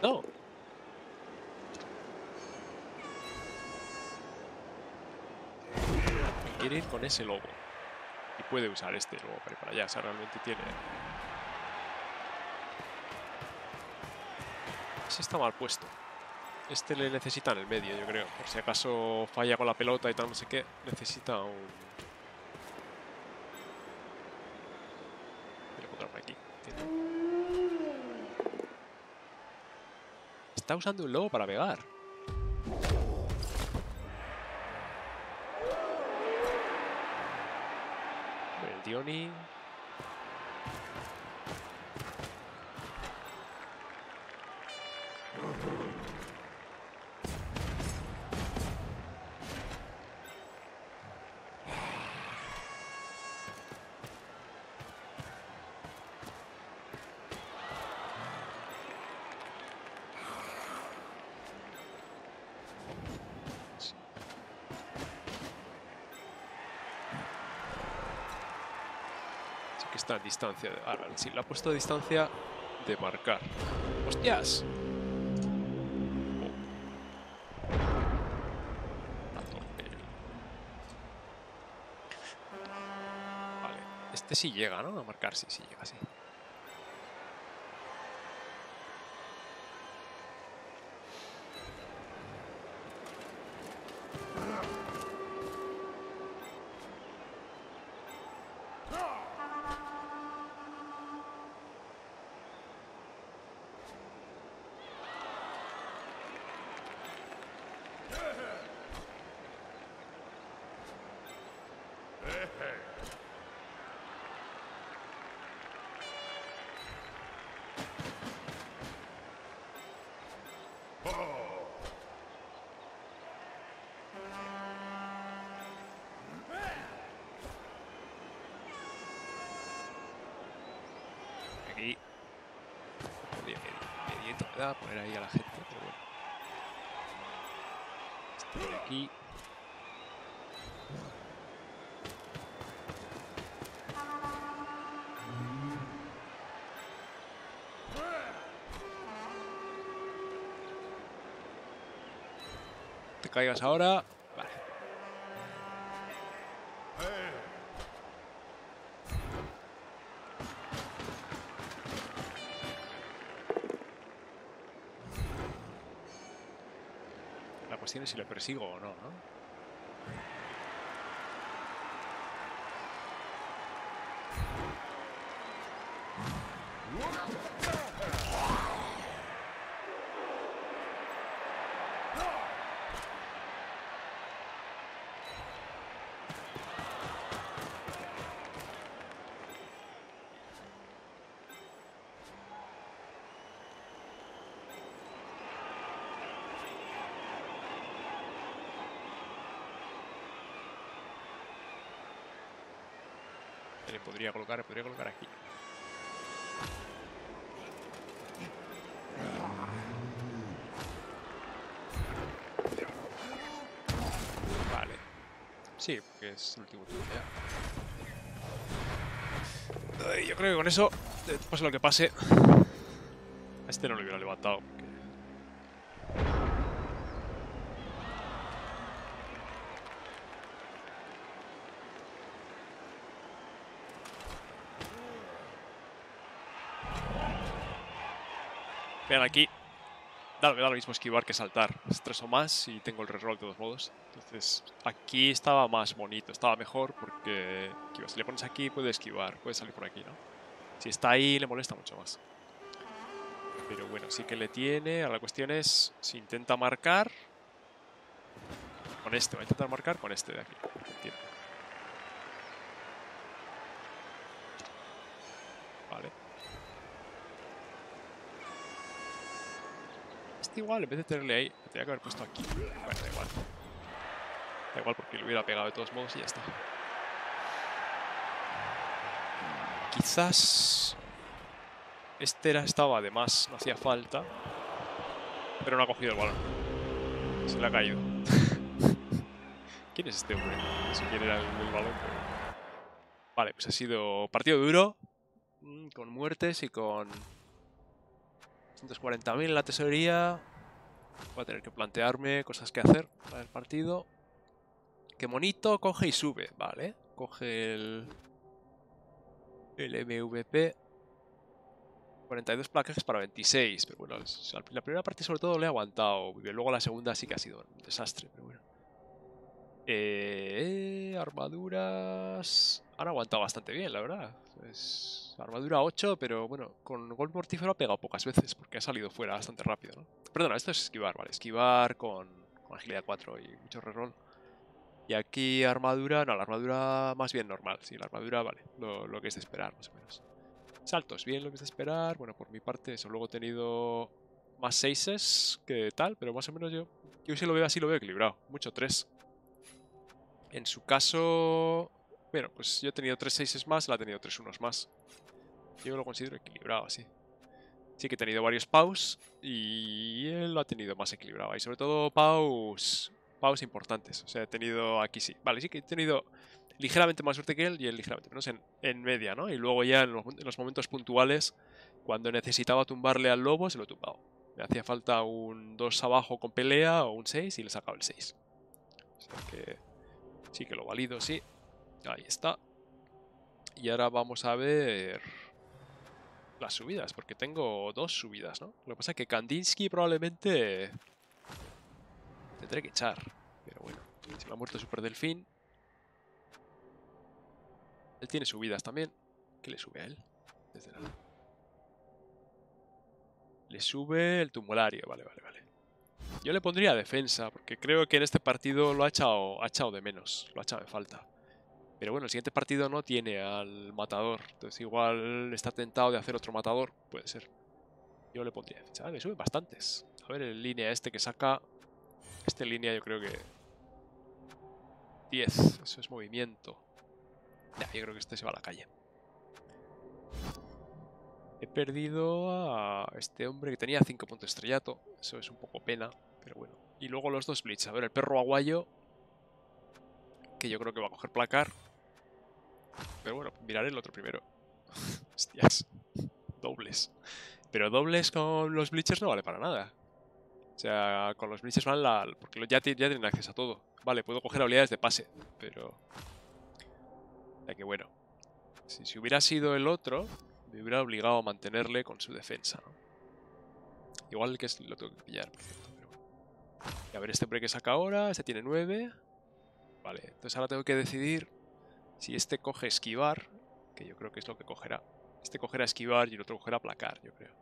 No. Quiere ir con ese lobo. Y puede usar este lobo para ir para allá. O sea, realmente tiene... Ese está mal puesto. Este le necesita en el medio, yo creo. Por si acaso falla con la pelota y tal, no sé qué. Necesita un... Le pondrá aquí. Está usando un lobo para pegar. El Dioni... está distancia. de- Ahora, sí, lo ha puesto a distancia de marcar. ¡Hostias! Oh. Vale. Este sí llega, ¿no? A marcar, sí, sí llega, sí. Aquí. Podría poner ahí a la gente, pero aquí. Te caigas ahora. Si le persigo o no, ¿no? Le podría podría colocar aquí. Vale. Sí, porque es el último turno ya. Yo creo que con eso, pase lo que pase, a este no lo hubiera levantado. Aquí. Da, da lo mismo esquivar que saltar. Es tres o más y tengo el reroll de todos modos. Entonces, aquí estaba más bonito, estaba mejor porque si le pones aquí puede esquivar, puede salir por aquí, ¿no? Si está ahí le molesta mucho más. Pero bueno, sí que le tiene. Ahora la cuestión es si intenta marcar. Con este, voy a intentar marcar con este de aquí. Vale. Este igual, en vez de tenerle ahí, lo tenía que haber puesto aquí. Bueno, da igual. Da igual porque lo hubiera pegado de todos modos y ya está. Quizás este era, estaba de más, no hacía falta. Pero no ha cogido el balón. Se le ha caído. ¿Quién es este hombre? No sé quién era el, el balón. Pero... Vale, pues ha sido partido duro. mm, Con muertes y con 240.000 en la tesorería. Voy a tener que plantearme cosas que hacer para el partido. Qué bonito, coge y sube. Vale, coge el, el MVP. 42 placajes para 26. Pero bueno, la primera parte sobre todo le he aguantado. muy bien. Luego la segunda sí que ha sido un desastre. Pero bueno. Eh, armaduras. Han aguantado bastante bien, la verdad. Es armadura 8, pero bueno, con gol mortífero ha pegado pocas veces porque ha salido fuera bastante rápido, ¿no? Perdona, esto es esquivar, vale. Esquivar con, con agilidad 4 y mucho reroll. Y aquí armadura, no, la armadura más bien normal. Sí, la armadura, vale, lo, que es de esperar, más o menos. Saltos, bien lo que es de esperar. Bueno, por mi parte, eso. Luego he tenido más 6 que tal, pero más o menos yo. Yo si lo veo así, lo veo equilibrado. Mucho 3. En su caso. Bueno, pues yo he tenido 3 6 más, él ha tenido 3 unos más. Yo lo considero equilibrado así. Sí que he tenido varios paus y él lo ha tenido más equilibrado. Y sobre todo paus. Paus importantes. O sea, he tenido aquí sí. Vale, sí que he tenido ligeramente más suerte que él y él ligeramente menos en, en media, ¿no? Y luego ya en los, en los momentos puntuales, cuando necesitaba tumbarle al lobo, se lo he tumbado. Me hacía falta un 2 abajo con pelea o un 6 y le he sacado el 6. O sea que sí que lo valido, sí. Ahí está. Y ahora vamos a ver las subidas, porque tengo dos subidas, ¿no? Lo que pasa es que Kandinsky probablemente tendré que echar. Pero bueno, se me ha muerto Super Delfín. Él tiene subidas también. ¿Qué le sube a él? Desde nada. Le sube el tumulario, vale, vale, vale. Yo le pondría defensa, porque creo que en este partido lo ha echado, ha echado de menos, lo ha echado de falta. Pero bueno, el siguiente partido no tiene al matador, entonces igual está tentado de hacer otro matador, puede ser. Yo le pondría defensa. Ah, le sube bastantes. A ver el línea este que saca. Este línea yo creo que... 10, eso es movimiento. Ya, yo creo que este se va a la calle. He perdido a este hombre que tenía 5 puntos estrellato. Eso es un poco pena, pero bueno. Y luego los dos blitz. A ver, el perro aguayo. Que yo creo que va a coger placar. Pero bueno, miraré el otro primero. Hostias. Dobles. Pero dobles con los bleachers no vale para nada. O sea, con los bleachers van la... Porque ya, ya tienen acceso a todo. Vale, puedo coger habilidades de pase, pero... Ya que bueno. Si, hubiera sido el otro, me hubiera obligado a mantenerle con su defensa. Igual que lo tengo que pillar, por cierto. Pero. Y a ver, este hombre que saca ahora, este tiene 9. Vale, entonces ahora tengo que decidir si este coge esquivar, que yo creo que es lo que cogerá. Este cogerá esquivar y el otro cogerá placar, yo creo.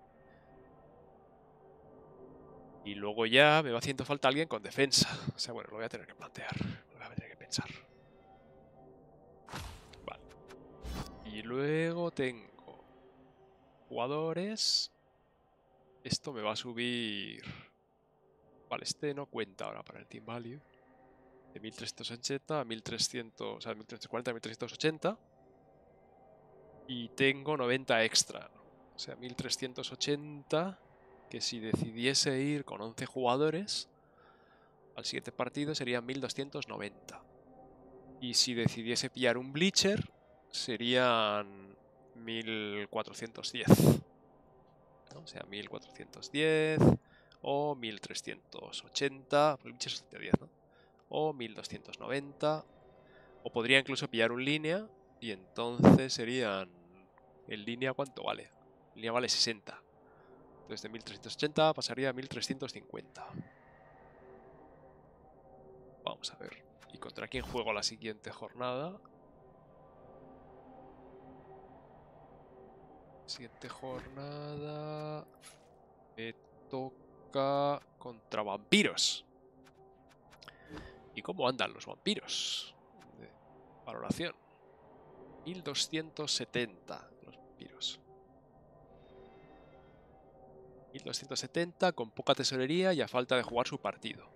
Y luego ya me va haciendo falta alguien con defensa. O sea, bueno, lo voy a tener que plantear. Lo voy a tener que pensar. Vale. Y luego tengo jugadores. Esto me va a subir. Vale, este no cuenta ahora para el Team Value. De 1380 a 1300, o sea, 1340 a 1380. Y tengo 90 extra. O sea, 1380. Que si decidiese ir con 11 jugadores al siguiente partido serían 1290. Y si decidiese pillar un Bleacher serían 1410. ¿no? O sea, 1410 o 1380. Pues Bleacher es 710, ¿no? O 1290. O podría incluso pillar un línea y entonces serían. ¿En línea cuánto vale? En línea vale 60. Entonces de 1380 pasaría a 1350. Vamos a ver. ¿Y contra quién juego la siguiente jornada? Siguiente jornada. Me toca contra vampiros. ¿Y cómo andan los vampiros? Valoración. 1270 los vampiros. 1270 con poca tesorería y a falta de jugar su partido.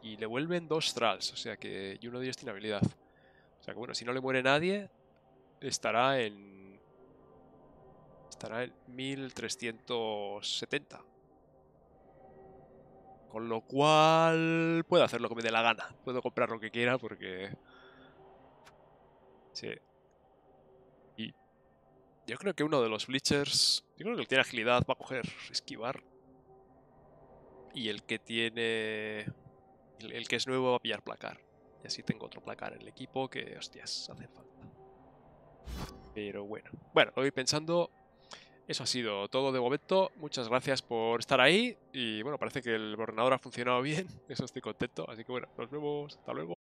Y le vuelven dos Thralls, o sea que. Y uno de ellos habilidad. O sea que bueno, si no le muere nadie, estará en. Estará en 1370. Con lo cual. Puedo hacer lo que me dé la gana. Puedo comprar lo que quiera porque. Sí. Y. Yo creo que uno de los Bleachers. Yo creo que el que tiene agilidad va a coger esquivar. Y el que tiene. El, el que es nuevo va a pillar placar. Y así tengo otro placar en el equipo que, hostias, hace falta. Pero bueno. Bueno, lo voy pensando. Eso ha sido todo de momento. Muchas gracias por estar ahí. Y bueno, parece que el ordenador ha funcionado bien. Eso estoy contento. Así que bueno, nos vemos. Hasta luego.